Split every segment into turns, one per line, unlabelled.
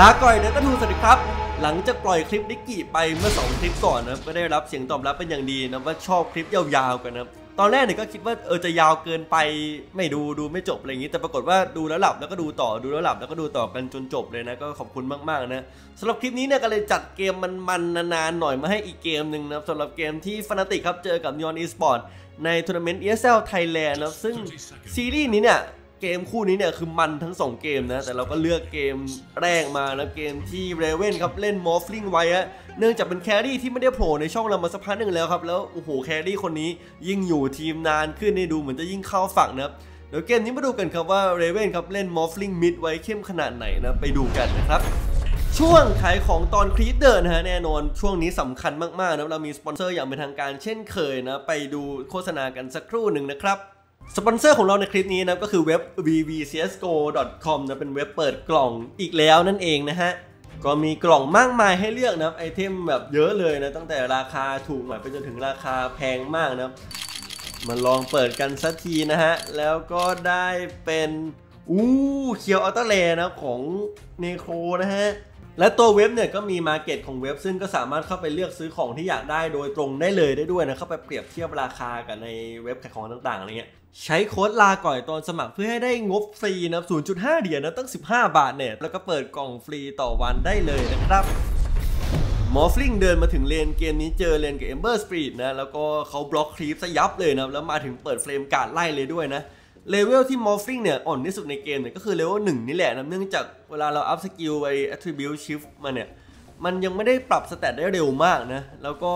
ลาก่อย Dota Two สวัสดีครับ หลังจากปล่อยคลิปนิกกี้ไปเมื่อ 2 คลิปก่อนนะก็ได้รับเสียงตอบรับเป็นอย่างดีนะว่าชอบคลิปยาวๆกันนะตอนแรกเนี่ยก็คิดว่าเออจะยาวเกินไปไม่ดูดูไม่จบอะไรอย่างนี้แต่ปรากฏว่าดูแล้วหลับแล้วก็ดูต่อดูแล้วหลับแล้วก็ดูต่อกันจนจบเลยนะก็ขอบคุณมากๆนะสำหรับคลิปนี้เนี่ยก็เลยจัดเกมมันๆนานๆหน่อยมาให้อีกเกมหนึ่งนะสำหรับเกมที่ Fnatic ครับเจอกับยอนอีสปอร์ตในทัวร์นาเมนต์ ESL Thailand นะซึ่งซีรีส์นี้เนี่ย เกมคู่นี้เนี่ยคือมันทั้ง 2 เกมนะ แต่เราก็เลือกเกมแรกมานะเกมที่ Raven ครับเล่น Morphling ไว้อะเนื่องจากเป็น carry ที่ไม่ได้โผล่ในช่องเรามาสักพักหนึ่งแล้วครับ แล้วโอ้โห carry คนนี้ยิ่งอยู่ทีมนานขึ้นนี่ดูเหมือนจะยิ่งเข้าฝักนะครับเดี๋ยวเกมนี้มาดูกันครับว่า Raven ครับเล่น Morphling mid ไว้เข้มขนาดไหนนะไปดูกันนะครับช่วงขายของตอน creep เดินนะฮะแน่นอนช่วงนี้สำคัญมากๆนะเรามีสปอนเซอร์อย่างเป็นทางการเช่นเคยนะ ไปดูโฆษณากันสักครู่หนึ่งนะครับ สปอนเซอร์ของเราในคลิปนี้นะก็คือเว็บ vvcsgo.com นะเป็นเว็บเปิดกล่องอีกแล้วนั่นเองนะฮะ ก็มีกล่องมากมายให้เลือกนะครับไอเทมแบบเยอะเลยนะตั้งแต่ราคาถูกหน่อยไปจนถึงราคาแพงมากนะครับมาลองเปิดกันสักทีนะฮะ แล้วก็ได้เป็นอู้เคียว ult เลยนะของ Necro นะฮะ และตัวเว็บเนี่ยก็มี market ของเว็บ ซึ่งก็สามารถเข้าไปเลือกซื้อของที่อยากได้โดยตรงได้เลยได้ด้วยนะเข้าไปเปรียบเทียบราคากันในเว็บขายของต่างๆอะไรเงี้ย ใช้โค้ดลาก่อยตอนสมัครเพื่อให้ได้งบฟรีนะ0.5 เหรียญนะตั้ง 15 บาทเนี่ย แล้วก็เปิดกล่องฟรีต่อวันได้เลยนะครับ Morphling เดินมาถึงเลนเกมนี้เจอเลนกับ Ember Spirit นะ แล้วก็เขา block creep ซะยับเลยนะ แล้วมาถึงเปิดเฟรมการไล่เลยด้วยนะ level ที่ Morphling เนี่ย อ่อนที่สุดในเกมเนี่ย ก็คือเลเวลหนึ่งนี่แหละนะเนื่องจากเวลาเรา up skill ไป attribute shift มาเนี่ย มันยังไม่ได้ปรับ stat ได้เร็วมากนะ แล้วก็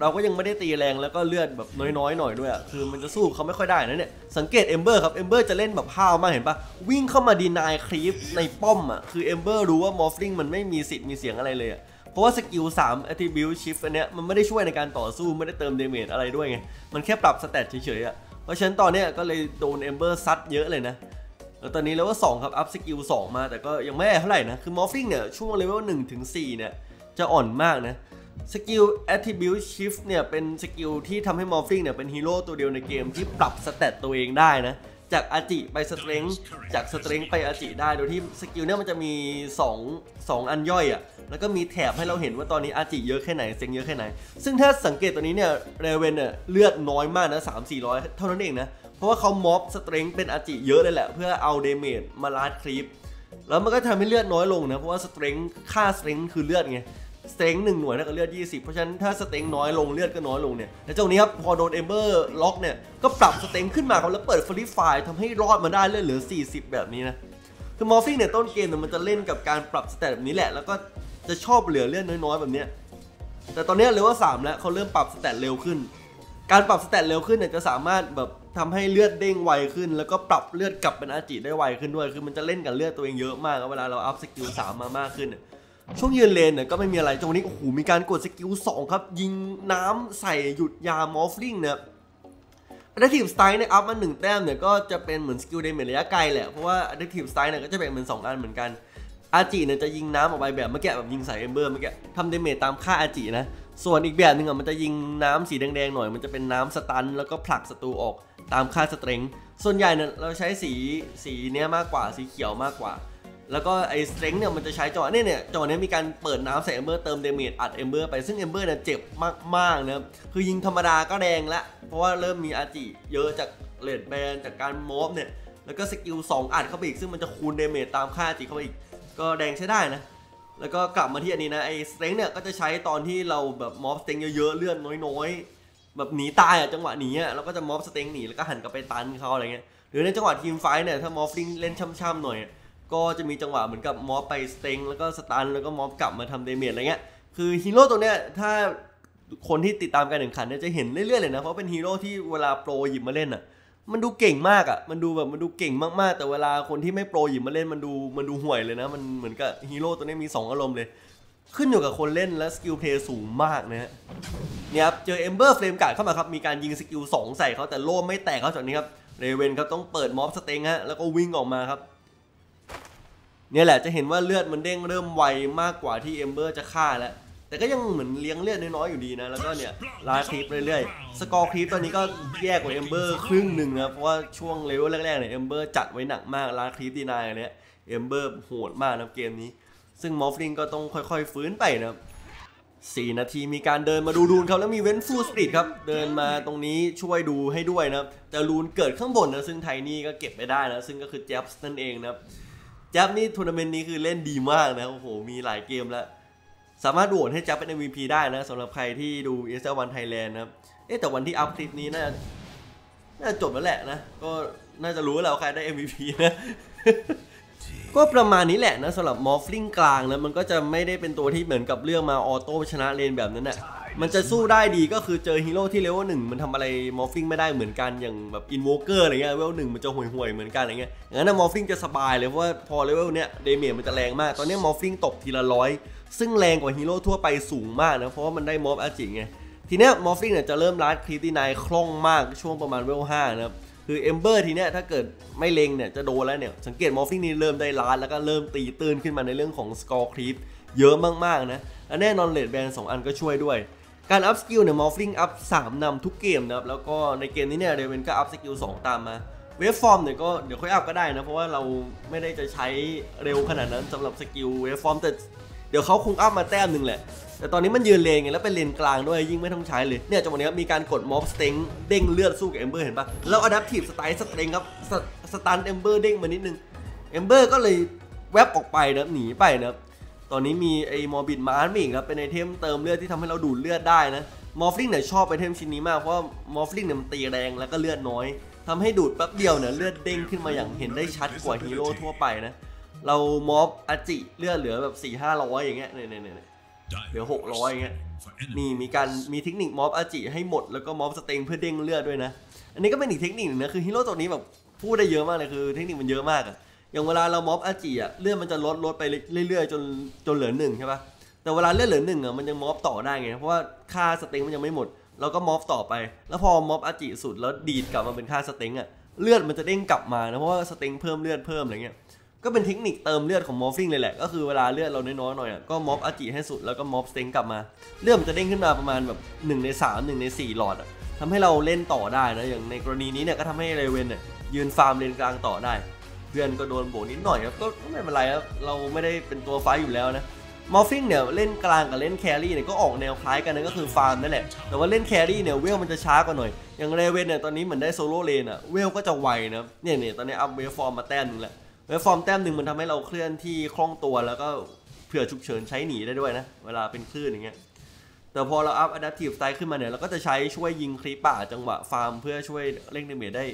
เราก็ยังไม่ได้ตีแรงแล้วก็เลือดแบบน้อยๆหน่อยด้วยอะคือมันจะสู้เขาไม่ค่อยได้นะเนี่ย สังเกต Ember ครับ Ember จะเล่นแบบห้าวมากเห็นปะวิ่งเข้ามา deny creep ในป้อมอะคือ Ember รู้ว่า Morphling มันไม่มีสิทธิ์มีเสียงอะไรเลยอะเพราะว่าสกิล3 attribute shift อันเนี้ยมันไม่ได้ช่วยในการต่อสู้ไม่ได้เติม damage อะไรด้วยไงมันแค่ปรับ stat เฉยๆอะเพราะฉะนั้นตอนนี้ก็เลยโดน Ember ซัดเยอะเลยนะแล้วตอนนี้เลเวล2ครับอัพสกิล2มาแต่ก็ยังไม่เท่าไหร่นะคือ Morphling เนี่ยช่วงเลเวล1ถึง4เนี่ยจะอ่อนมากนะ สกิล attribute shift เนี่ยเป็นสกิลที่ทำให้ Morphling เนี่ยเป็นฮีโร่ตัวเดียวในเกมที่ปรับ stat ตัวเองได้นะ จาก agi ไป strength จาก strength ไป agi ได้ โดยที่สกิลเนี่ยมันจะมี 2 2 อันย่อยอะ่ะ แล้วก็มีแถบให้เราเห็นว่าตอนนี้ agi เยอะแค่ไหน strength เยอะแค่ไหน ซึ่งถ้าสังเกตตัวนี้เนี่ย Raven เนี่ยเลือดน้อยมากนะ3 4 0 0เท่านั้นเองนะ เพราะว่าเขา morph strength เป็น agi เยอะเลยแหละ เพื่อเอา damage มา last creepแล้วมันก็ทำให้เลือดน้อยลงนะ เพราะว่า strength ค่า strength คือเลือดไง strength หนึ่งหน่วยเท่ากับเลือด 20 เพราะฉะนั้นถ้า strength น้อยลงเลือดก็น้อยลงเนี่ยแล้วเจ้านี้ครับพอโดน Ember ล็อกเนี่ยก็ปรับ strength ขึ้นมาครับแล้วเปิด Faerie Fire ทำให้รอดมาได้เลือดเหลือ 40 แบบนี้นะคือ Morphling เนี่ยต้นเกมเนี่ยมันจะเล่นกับการปรับ stat แบบนี้แหละ แล้วก็จะชอบเหลือเลือดน้อยๆแบบเนี้ยแต่ตอนนี้เลเวลสามแล้วเขาเริ่มปรับ stat เร็วขึ้น การปรับ stat เร็วขึ้นเนี่ยจะสามารถแบบทำให้เลือดเด้งไวขึ้น แล้วก็ปรับเลือดกลับเป็น agi ได้ไวขึ้นด้วย คือมันจะเล่นกับเลือดตัวเองเยอะมากเวลาเราอัพสกิลสามมามากขึ้นเนี่ย ช่วงยืนเลนเนี่ยก็ไม่มีอะไรจังหวะนี้โอ้โหมีการกดสกิล2ครับ ยิงน้ำใส่หยุดยา Morphling เนี่ย Adaptive Strike เนี่ยอัพมาหนึ่งแต้มเนี่ยก็จะเป็นเหมือนสกิล damage ระยะไกลแหละ เพราะว่า Adaptive Strike เนี่ยก็จะแบ่งเป็น2อันเหมือนกัน agi เนี่ยจะยิงน้ำออกไปแบบเมื่อกี้แบบยิงใส่ Ember เมื่อกี้ทำ damage ตามค่า agi นะ ส่วนอีกแบบหนึ่งอะมันจะยิงน้ำสีแดงๆหน่อย มันจะเป็นน้ำ stun แล้วก็ผลักศัตรูออกตามค่า strength ส่วนใหญ่เนี่ยเราใช้สีสีเนี้ยมากกว่าสีเขียวมากกว่า แล้วก็ไอ้ strength เนี่ยมันจะใช้จังหวะเนี่ยเนี่ยจังหวะนี้มีการเปิดน้ำใส่ Ember เติม damage อัด Ember ไปซึ่ง Ember เนี่ยเจ็บมากๆนะครับคือยิงธรรมดาก็แดงละเพราะว่าเริ่มมี agi เยอะจาก Wraith Band จากการ morph เนี่ยแล้วก็สกิล2อัดเข้าไปอีกซึ่งมันจะคูณ damage ตามค่า agi เข้าไปอีก ก็แดงใช้ได้นะแล้วก็กลับมาที่อันนี้นะไอ้ strength เนี่ยก็จะใช้ตอนที่เราแบบ morph strength เยอะๆเลือดน้อยๆ แบบหนีตายอะจังหวะหนีอะเราก็จะ morph strength หนีแล้วก็หันกลับไป stun เขาอะไรเงี้ยหรือในจังหวะ team fight เนี่ยถ้า Morphling เล่นช่ำๆหน่อย ก็จะมีจังหวะเหมือนกับ morph ไป strength แล้วก็ stun แล้วก็ morph กลับมาทำ damage อะไรเงี้ยคือฮีโร่ตัวเนี้ยถ้าคนที่ติดตามการแข่งขันเนี่ยจะเห็นเรื่อยๆเลยนะ เพราะเป็นฮีโร่ที่เวลาโปรหยิบมาเล่นอะมันดูเก่งมากอะ มันดูแบบมันดูเก่งมากๆ แต่เวลาคนที่ไม่โปรหยิบมาเล่นมันดูมันดูห่วยเลยนะ มันเหมือนกับฮีโร่ตัวนี้มี 2 อารมณ์เลย ขึ้นอยู่กับคนเล่นและ skill play สูงมากนะฮะเนี่ยครับเจอ Ember Flame Guard เข้ามาครับ มีการยิงสกิล2ใส่เขาแต่โล่ไม่แตกเขาจากนี้ครับ Raven ครับต้องเปิด morph strength ฮะแล้วก็วิ่งออกมาครับ เนี่ยแหละจะเห็นว่าเลือดมันเด้งเริ่มไวมากกว่าที่ Ember จะฆ่าแล้ว แต่ก็ยังเหมือนเลี้ยงเลือดน้อยๆอยู่ดีนะ แล้วก็เนี่ย last creep เรื่อยๆ สกอร์ creep ตอนนี้ก็แย่กว่า Ember ครึ่งหนึ่งนะ เพราะว่าช่วงเลเวลแรกๆเนี่ย Ember จัดไว้หนักมาก last creep deny อันเนี้ย Ember โหดมากนะเกมนี้ ซึ่ง Morphling ก็ต้องค่อยๆฟื้นไปนะสี่นาทีมีการเดินมาดู rune ครับแล้ว Raven full speed ครับ เดินมาตรงนี้ช่วยดูให้ด้วยนะแต่ rune เกิดข้างบนนะซึ่ง Tiny ก็เก็บไปได้นะซึ่งก็คือ Jabz นั่นเองนะครับ จ๊บนี่ทัวร์นาเมนต์นี้คือเล่นดีมากนะ โอ้โห มีหลายเกมแล้ว สามารถโหวตให้แจ๊บเป็น MVP ได้นะสำหรับใครที่ดู ESL One Thailand นะครับ เอ๊ะแต่วันที่อัพคลิปนี้น่าน่าจบแล้วแหละนะ ก็น่าจะรู้แล้วใครได้ MVP นะ ก็ประมาณนี้แหละนะสำหรับ Morphling กลางนะ มันก็จะไม่ได้เป็นตัวที่เหมือนกับเลือกมาออโต้ชนะเลนแบบนั้นนะ่ะ มันจะสู้ได้ดีก็คือเจอฮีโร่ที่เลเวลหนึ่งมันทำอะไร Morphling ไม่ได้เหมือนกันอย่างแบบ Invoker อะไรเงี้ยเลเวลหนึ่งมันจะห่วยห่วยๆเหมือนกันอะไรเงี้ยอย่างนั้น Morphling จะสบายเลยเพราะว่าพอเลเวลเนี้ย damage มันจะแรงมาก ตอนนี้ Morphling ตกทีละร้อยซึ่งแรงกว่าฮีโร่ทั่วไปสูงมากนะเพราะว่ามันได้ morph agi ไงทีเนี้ย Morphling เนี่ยจะเริ่ม last creep deny คล่องมากช่วงประมาณเวลห้านะครับคือ Ember ทีเนี้ยถ้าเกิดไม่เล็งเนี่ยจะโดนแล้วเนี่ยสังเกต Morphling นี่เริ่มได้ล้านแล้วก็เริ่มตีตื้นขึ้นมาในเรื่องของสกอร์ creep เยอะมากๆนะและแน่นอน Wraith Band สองอันก็ช่วยด้วย การอัพสกิลเนี่ย Morphling อัพ3นำทุกเกมนะครับแล้วก็ในเกมนี้เนี่ยเดวินก็อัพสกิล2ตามมา Waveform เนี่ยก็เดี๋ยวค่อยอัพก็ได้นะ เพราะว่าเราไม่ได้จะใช้เร็วขนาดนั้นสำหรับสกิล Waveform แต่เดี๋ยวเขาคงอัพมาแต้มหนึ่งแหละ แต่ตอนนี้มันยืนเลนไงแล้วเป็นเลนกลางด้วยยิ่งไม่ต้องใช้เลย เนี่ยจังหวะนี้ครับมีการกด morph strength เด้งเลือดสู้กับ Ember เห็นปะแล้ว Adaptive Strike strength ครับ stun Ember เด้งมานิดนึง Ember ก็เลยแวบออกไปนะหนีไปนะ ตอนนี้มีไอ้ Morbid Mask ครับเป็นไอเทมเติมเลือดที่ทำให้เราดูดเลือดได้นะ Morphling เนี่ยชอบไอเทมชิ้นนี้มากเพราะ Morphling เนี่ยมันตีแรงแล้วก็เลือดน้อยทำให้ดูดแป๊บเดียวเนี่ยเลือดเด้งขึ้นมาอย่างเห็นได้ชัดกว่าฮีโร่ทั่วไปนะเรามอบอาจิเลือดเหลือแบบ4 5 0 0อยอย่างเงี้ยเนี่ยเนี่ยเหลือ600อยอย่างเงี้ยนี่มีการมีเทคนิคมอบอาจิให้หมดแล้วก็มอบสเต็งเพื่อเด้งเลือดด้วยนะ อันนี้ก็เป็นอีกเทคนิคหนึงนะคือฮีโร่ตัวนี้แบบพูดได้เยอะมากเลยคือเทคนิคมันเยอะมากอะ อย่างเวลาเรามอบอาจิอะเลือดมันจะลดลดไปเรื่อยๆ จนจนเหลือหนึ่งใช่ปะแต่เวลาเลือดเหลือหนึ่งอะมันยังมอบต่อได้ไงเพราะว่าค่า strength มันยังไม่หมดเราก็ morph ต่อไป แล้วพอ morph agi สุดแล้วดีดกลับมาเป็นค่า strength อะเลือดมันจะเด้งกลับมานะเพราะว่า strength เพิ่มเลือดเพิ่มอะไรเงี้ยก็เป็นเทคนิคเติมเลือดของ Morphling เลยแหละ ก็คือเวลาเลือดเราน้อยๆหน่อยอะก็ morph agi ให้สุดแล้วก็ morph strength กลับมา เลือดมันจะเด้งขึ้นมาประมาณแบบ1ใน3 1ใน 4 หลอดอะทำให้เราเล่นต่อได้นะอย่างในกรณีนี้เนี่ยก็ทำให้ Raven เนี่ยยืนฟาร์มเลนกลางต่อได้ เพื่อนก็โดนโบนิดหน่อยครับก็ไม่เป็นไรครับเราไม่ได้เป็นตัว fight อยู่แล้วนะMorphling เนี่ยเล่นกลางกับเล่น carry เนี่ยก็ออกแนวคล้ายกันนะก็คือฟาร์มนั่นแหละ แต่ว่าเล่น carry เนี่ย level มันจะช้ากว่าหน่อย อย่าง Raven เนี่ยตอนนี้เหมือนได้ solo lane อะ level ก็จะไวนะเนี่ยเนี่ยตอนนี้อัพ Waveform มาแต้มหนึ่งแล้ว Waveform แต้มหนึ่งมันทำให้เราเคลื่อนที่คล่องตัวแล้วก็เผื่อฉุกเฉินใช้หนีได้ด้วยนะ เวลาเป็นคลื่นอย่างเงี้ยแต่พอเราอัพ Adaptive Style ขึ้นมาเนี่ยเราก็จะใช้ช่วยยิง creep ป่าจังหวะฟาร์มเพื่อช่วยเร่ง damage ได้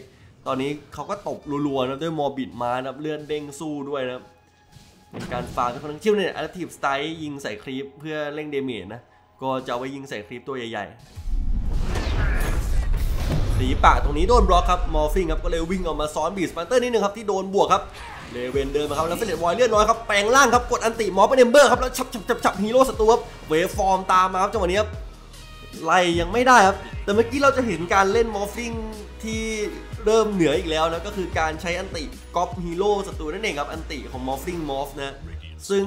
ตอนนี้เขาก็ตบรัวๆนะด้วยมอบิดมานะเลื่อนเด้งสู้ด้วยนะเป็นการฟาร์มที่ค่อนข้างชิวเนี่ย Adaptive Style ยิงใส่ creep เพื่อเร่ง damage นะ ก็จะเอาไว้ยิงใส่ creep ตัวใหญ่ๆสีป่าตรงนี้โดนบล็อกครับ Morphling ครับ ก็เลยวิ่งออกมาซ้อนบีสปันเตอร์นิดนึงครับ ที่โดนบวกครับ Raven เดินมาครับ แล้วเฟรนวอยเลื่อนน้อยครับ แปลงร่างครับ กดอัลติ morph เป็น Ember ครับ แล้วฉับฉับฉับฉับฮีโร่ศัตรูครับ Waveform ตามมาครับจังหวะนี้ครับไล่ยังไม่ได้ครับ แต่เมื่อกี้เราจะเห็นการเล่น Morphling ที่ เริ่มเหนืออีกแล้วนะก็คือการใช้อัลติก๊อปฮีโร่ศัตรูนั่นเองครับอัลติของ Morphling morph นะซึ่ง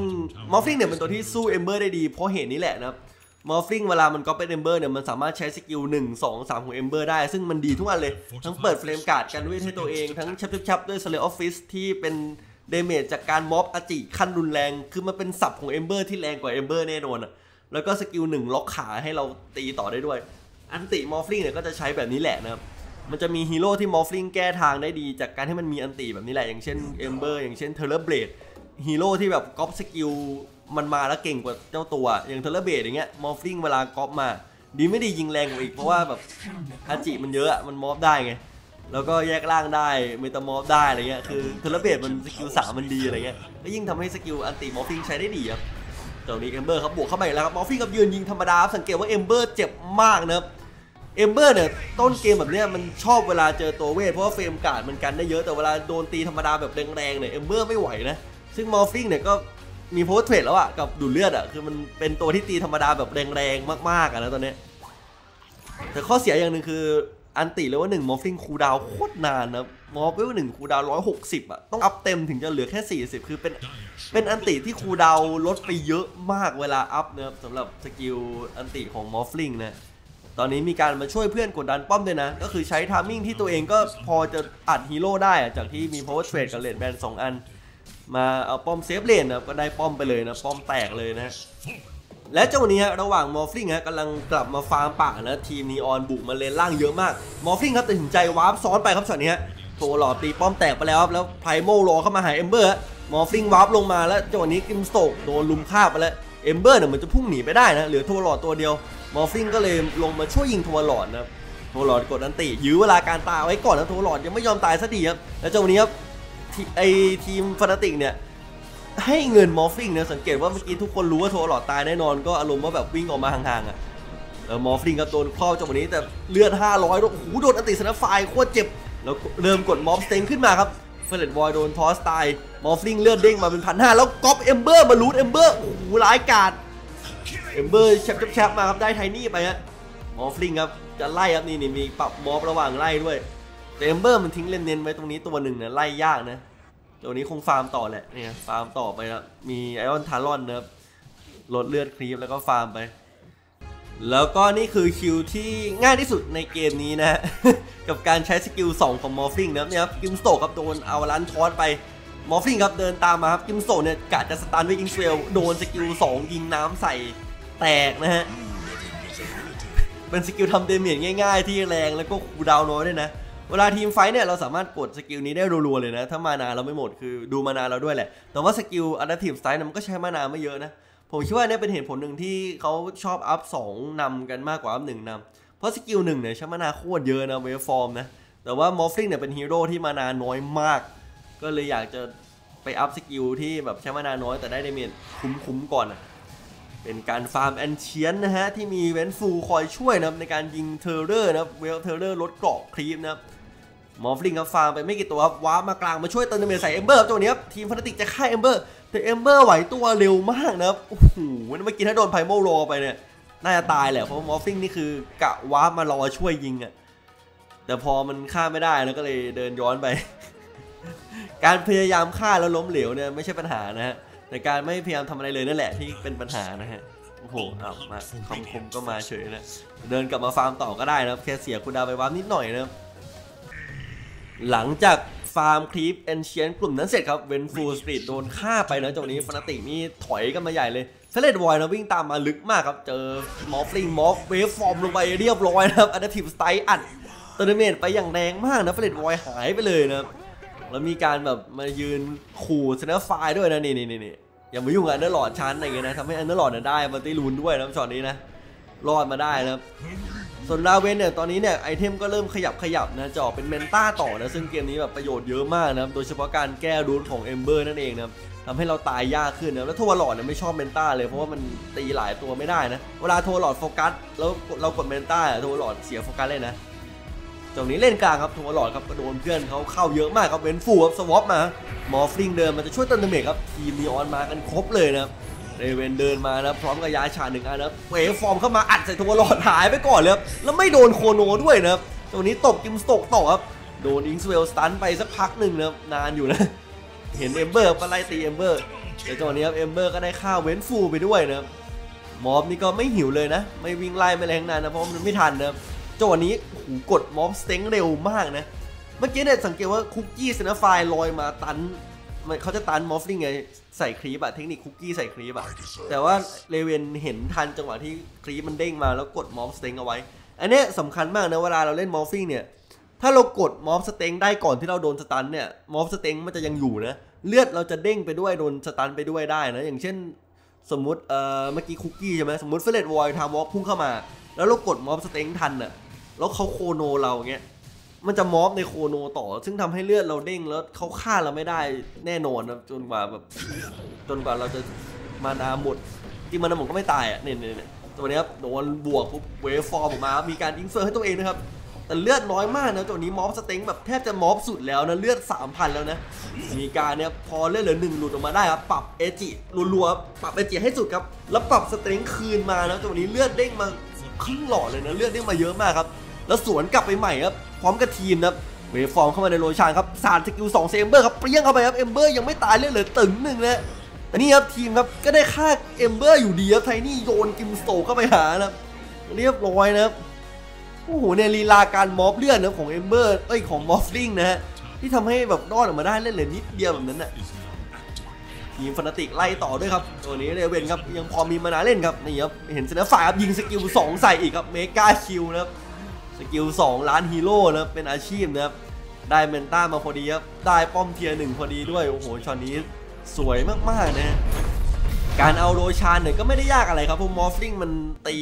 Morphling เนี่ยเป็นตัวที่สู้ Ember ได้ดีเพราะเหตุนี้แหละนะ Morphling เวลามันก๊อปเป็น Ember เนี่ยมันสามารถใช้ skill 1 2 3 ของ Ember ได้ ซึ่งมันดีทุกอันเลย ทั้งเปิด Flame Guard กันเวทให้ตัวเอง ทั้งชับชับชับด้วย Sleight of Fist ที่เป็น damage จากการ morph agi ขั้นรุนแรง คือมันเป็นสับของ Ember ที่แรงกว่า Ember แน่นอนอะแล้วก็ skill หนึ่งล็อกขาให้เราตีต่อได้ด้วย อัลติ Morphling เนี่ยก็จะใช้แบบนี้แหละนะครับ มันจะมีฮีโร่ที่ Morphling แก้ทางได้ดี จากการที่มันมีอัลติแบบนี้แหละ อย่างเช่น Ember อย่างเช่น Terrorblade ฮีโร่ที่แบบก๊อป skill มันมาแล้วเก่งกว่าเจ้าตัว อย่าง Terrorblade อย่างเงี้ย Morphling เวลาก๊อปมา ดีไม่ดียิงแรงกว่าอีกเพราะว่าแบบ agi มันเยอะอะมัน morph ได้ไงแล้วก็แยกร่างได้ metamorph ได้อะไรเงี้ยคือ Terrorblade มัน skill สามมันดีอะไรเงี้ยก็ยิ่งทำให้ skill อัลติ Morphling ใช้ได้ดีครับตอนนี้ Ember ครับบวกเข้าไปอีกแล้วครับ Morphling กลับยืนยิงธรรมดาครับสังเกตว่า Ember เจ็บมากนะครับ Ember เนี่ยต้นเกมแบบเนี้ยมันชอบเวลาเจอตัวเวทเพราะว่า Flame Guard มันกันได้เยอะแต่เวลาโดนตีธรรมดาแบบแรงๆเนี่ย Ember ไม่ไหวนะ ซึ่ง Morphling เนี่ยก็มี Power Treads แล้วอะกับดูดเลือดอะคือมันเป็นตัวที่ตีธรรมดาแบบแรงๆมากๆอะนะตอนเนี้ยแต่ข้อเสียอย่างหนึ่งคืออัลติ level หนึ่ง Morphling cooldown โคตรนานนะ morph level หนึ่ง cooldown ร้อยหกสิบอะต้องอัพเต็มถึงจะเหลือแค่สี่สิบคือเป็นเป็นอัลติที่ cooldownลดไปเยอะมากเวลาอัพนะครับสำหรับ skill อัลติของ Morphling นะ ตอนนี้มีการมาช่วยเพื่อนกดดันป้อมด้วยนะ ก็คือใช้ timing ที่ตัวเองก็พอจะอัดฮีโร่ได้จากที่มี Power Treads กับ Wraith Band สองอัน มาเอาป้อม safe lane นะก็ได้ป้อมไปเลยนะ ป้อมแตกเลยนะและจังหวะนี้ฮะระหว่าง Morphling ฮะกำลังกลับมาฟาร์มป่านะทีมนีออนบุกมาเลนล่างเยอะมาก Morphling ครับตัดสินใจ warp ซ้อนไปครับช็อตนี้ฮะ Troll Warlord ตีป้อมแตกไปแล้วครับแล้วไพโมรอเข้ามาหา Ember Morphling warp ลงมาแล้วจังหวะนี้ Grimstroke โดนรุมฆ่าไปแล้ว Ember เนี่ยมันจะพุ่งหนีไปได้นะเหลือ Troll Warlord ตัวเดียว Morphling ก็เลยลงมาช่วยยิง Troll Warlord นะครับ Troll Warlord กดอัลติยื้อเวลาการตายไว้ก่อนนะ Troll Warlord ยังไม่ยอมตายสักทีครับแล้วจังหวะนี้ครับทีไอทีม Fnatic เนี่ยให้เงิน Morphling นะสังเกตว่าเมื่อกี้ทุกคนรู้ว่า Troll Warlord ตายแน่นอนก็อารมณ์ว่าแบบวิ่งออกมาห่างๆอะแล้ว Morphling ก็โดนครอบจังหวะนี้แต่เลือด 500โอ้โหโดนอัลติสนไฟโคตรเจ็บแล้วเริ่มกดมอฟสเต็งขึ้นมาครับเฟรดบอยโดนทอสตายมอฟฟิงเลือดเด้งมาเป็นพันห้าแล้วก๊อปเอมเบอร์มาลูดเอมเบอร์โอ้โหร้ายกาจ เอมเบอร์แชปแชปมาครับได้ไทนี่ไปฮะมอฟฟิงครับจะไล่ครับนี่นี่มีปรับมอฟระหว่างไล่ด้วยแต่เอมเบอร์มันทิ้งเลนเน้นไว้ตรงนี้ตัวหนึ่งนะไล่ยากนะตัวนี้คงฟาร์มต่อแหละเนี่ยฟาร์มต่อไปครับมีไอออนทารอนนะครับลดเลือดครีปแล้วก็ฟาร์มไป แล้วก็นี่คือ kill ที่ง่ายที่สุดในเกมนี้นะ กับการใช้ skill 2ของ Morphling นะครับเนี่ยครับ Grimstroke ครับโดนเอาลันทอสไป Morphling ครับเดินตามมาครับ Grimstroke เนี่ยกะจะ stun ไว้อิงเซลโดน skill 2ยิงน้ำใส่แตกนะฮะเป็น skill ทำ damage ง่ายๆ ที่แรงแล้วก็ cooldown น้อยด้วยนะ เวลา teamfight เนี่ยเราสามารถกด skill นี้ได้รัวๆเลยนะ ถ้า mana เราไม่หมดคือดู mana เราด้วยแหละ แต่ว่าสกิลอัลดั i v e ไ t มันก็ใช้มานาไม่เยอะนะ ผมคิดว่าเนี่ยเป็นเหตุผลหนึ่งที่เขาชอบอัพ2นำกันมากกว่าอัพหนึ่งนำเพราะ skill หนึ่งเนี่ยใช้ mana โคตรเยอะนะ Waveform นะแต่ว่า Morphling เนี่ยเป็นฮีโร่ที่ mana น้อยมาก ก็เลยอยากจะไปอัพ skill ที่แบบใช้ mana น้อยแต่ได้ damage คุ้มๆก่อนอะเป็นการ farm Ancient นะฮะ ที่มี Vengeful คอยช่วยนะในการยิง Terror นะครับ Wave of Terror ลดเกราะ creep นะครับ Morphling ครับฟาร์มไปไม่กี่ตัวครับว้ามากลางมาช่วยเติม damage ใส่ Ember ตัวนี้ครับทีม Fnatic จะฆ่า Emberแต่ Ember ไหวตัวเร็วมากนะครับโอ้โหเมื่อกี้ถ้าโดนไพโมโรไปเนี่ยน่าจะตายแหละเพราะ Morphling นี่คือกะ warp มารอช่วยยิงอะแต่พอมันฆ่าไม่ได้แล้วก็เลยเดินย้อนไป การพยายามฆ่าแล้วล้มเหลวเนี่ยไม่ใช่ปัญหานะฮะแต่การไม่พยายามทำอะไรเลยนั่นแหละที่เป็นปัญหานะฮะโอ้โหเอามาคำคมก็มาเฉยนะเดินกลับมาฟาร์มต่อก็ได้นะครับแค่เสีย cooldown ไปวาร์ปนิดหน่อยนะครับหลังจากฟาร์มคลิปเอนเชียนกลุ่มนั้นเสร็จครับเวนฟูสตรีทโดนฆ่าไปนะจังนี้ฟนาติกนี่ถอยกันมาใหญ่เลยเฟเลดวอยนะวิ่งตามมาลึกมากครับเจอมอฟลิงมอฟเวฟฟอร์มลงไปเรียบร้อยนะครับอันดับทีมสไตล์อัดเตอร์เมนไปอย่างแรงมากนะเฟเลดวอยหายไปเลยนะครับ แล้วมีการแบบมายืนขู่เซนเนอร์ไฟล์ด้วยนะนี่นี่นี่อย่ามายุ่งกับอันเดอร์หลอดชั้นอะไรเงี้ยนะทำให้อันเดอร์หลอดเนี่ยได้มันตีลูนด้วยนะช็อตนี้นะรอดมาได้นะครับส่วน Raven เนี่ยตอนนี้เนี่ยไอเทมก็เริ่มขยับขยับนะจะออกเป็น Manta ต่อนะซึ่งเกมนี้แบบประโยชน์เยอะมากนะครับโดยเฉพาะการแก้ root ของ Ember นั่นเองนะครับทำให้เราตายยากขึ้นนะแล้ว Troll เนี่ยไม่ชอบ Manta เลยเพราะว่ามันตีหลายตัวไม่ได้นะเวลา Troll โฟกัสแล้วเรากด Manta Troll เสียโฟกัสเลยนะ ตรงนี้เลนกลางครับ Troll ครับก็โดนเพื่อนเขาเข้าเยอะมากครับ Vengeful ครับ swap มา Morphling เดินมันจะช่วยเติม damage ครับทีมนีออนมากันครบเลยนะครับRaven เดินมานะพร้อมกับ Yasha หนึ่งอันนะ Waveform เข้ามาอัดใส่ Troll หายไปก่อนเลยครับแล้วไม่โดนโคโนด้วยนะครับตรงนี้ตบ Grimstroke ต่อครับโดน Ink Swell stun ไปสักพักหนึ่งนะครับนานอยู่นะเห็น Ember ก็ไล่ตี Ember แต่จังหวะนี้ครับ Ember ก็ได้ฆ่า Vengeful ไปด้วยนะครับ Morph นี่ก็ไม่หิวเลยนะ ไม่วิ่งไล่ไม่แรงนานนะเพราะมันไม่ทันนะครับ จังหวะนี้โอ้โหกด morph strength เร็วมากนะ เมื่อกี้เนี่ยสังเกตว่า Cookie Snapfireลอยมา stun มันเขาจะ stun Morphling ไงใส่ creep อะเทคนิคคุกกี้ใส่ creep อะแต่ว่า Raven เห็นทันจังหวะที่ creep มันเด้งมาแล้วกด morph strength เอาไว้ อันนี้สำคัญมากนะเวลาเราเล่น Morphling เนี่ยถ้าเรากด morph strength ได้ก่อนที่เราโดน stun เนี่ย morph strength มันจะยังอยู่นะเลือดเราจะเด้งไปด้วยโดน stun ไปด้วยได้นะอย่างเช่น สมมุติเอ่อเมื่อกี้คุกกี้ใช่ไหมสมมติ Faceless Void Time Walk พุ่งเข้ามา แล้วเรากด morph strength ทันน่ะ แล้วเขา Chrono เราเงี้ยมันจะ morph ใน Chrono ต่อ ซึ่งทำให้เลือดเราเด้งแล้วเขาฆ่าเราไม่ได้แน่นอนนะจนกว่าแบบจนกว่าเราจะ mana หมดจริง mana หมดก็ไม่ตายอะเนี่ยเนี่ยเนี่ยตัวนี้ครับโดนบวกปุ๊บ Waveform ออกมา มีการ Ink Swell ให้ตัวเองนะครับแต่เลือดน้อยมากนะตัวนี้ morph strength แบบแทบจะ morph สุดแล้วนะเลือด 3,000 แล้วนะมีการเนี่ยพอเลือดเหลือหนึ่งหลุดออกมาได้ครับปรับเอจิรัวๆปรับเอจิให้สุดครับแล้วปรับ strength คืนมานะตัวนี้เลือดเด้งมาครึ่งหลอดเลยนะเลือดเด้งมาเยอะมากครับ แล้วสวนกลับไปใหม่ครับพร้อมกับทีมนะครับ Waveform เข้ามาใน Roshan ครับสาดสกิลสองใส่ Ember ครับเปรี้ยงเข้าไปครับ Ember ยังไม่ตายเลือดเหลือตึงหนึ่งนะแต่นี่ครับทีมครับก็ได้ฆ่า Ember อยู่ดีครับ Tiny โยน Grimstroke เข้าไปหานะครับเรียบร้อยนะครับโอ้โหในลีลาการ morph เลือดนะของ Ember เอ้ยของ Morphling นะฮะที่ทำให้แบบรอดออกมาได้เล่นเหลือนิดเดียวแบบนั้นน่ะทีม Fnatic ไล่ต่อด้วยครับตัวนี้ Raven ครับยังพอมี mana เล่นครับนี่ครับเห็น Snapfire ครับยิงสกิล2ใส่อีกครับ mega kill นะครับ สกิล2ล่าฮีโร่นะเป็นอาชีพนะครับได้ Manta มาพอดีครับได้ป้อม tier หนึ่งพอดีด้วยโอ้โหช็อตนี้สวยมากๆนะการเอา Roshan เนี่ยก็ไม่ได้ยากอะไรครับเพราะ Morphling มันตี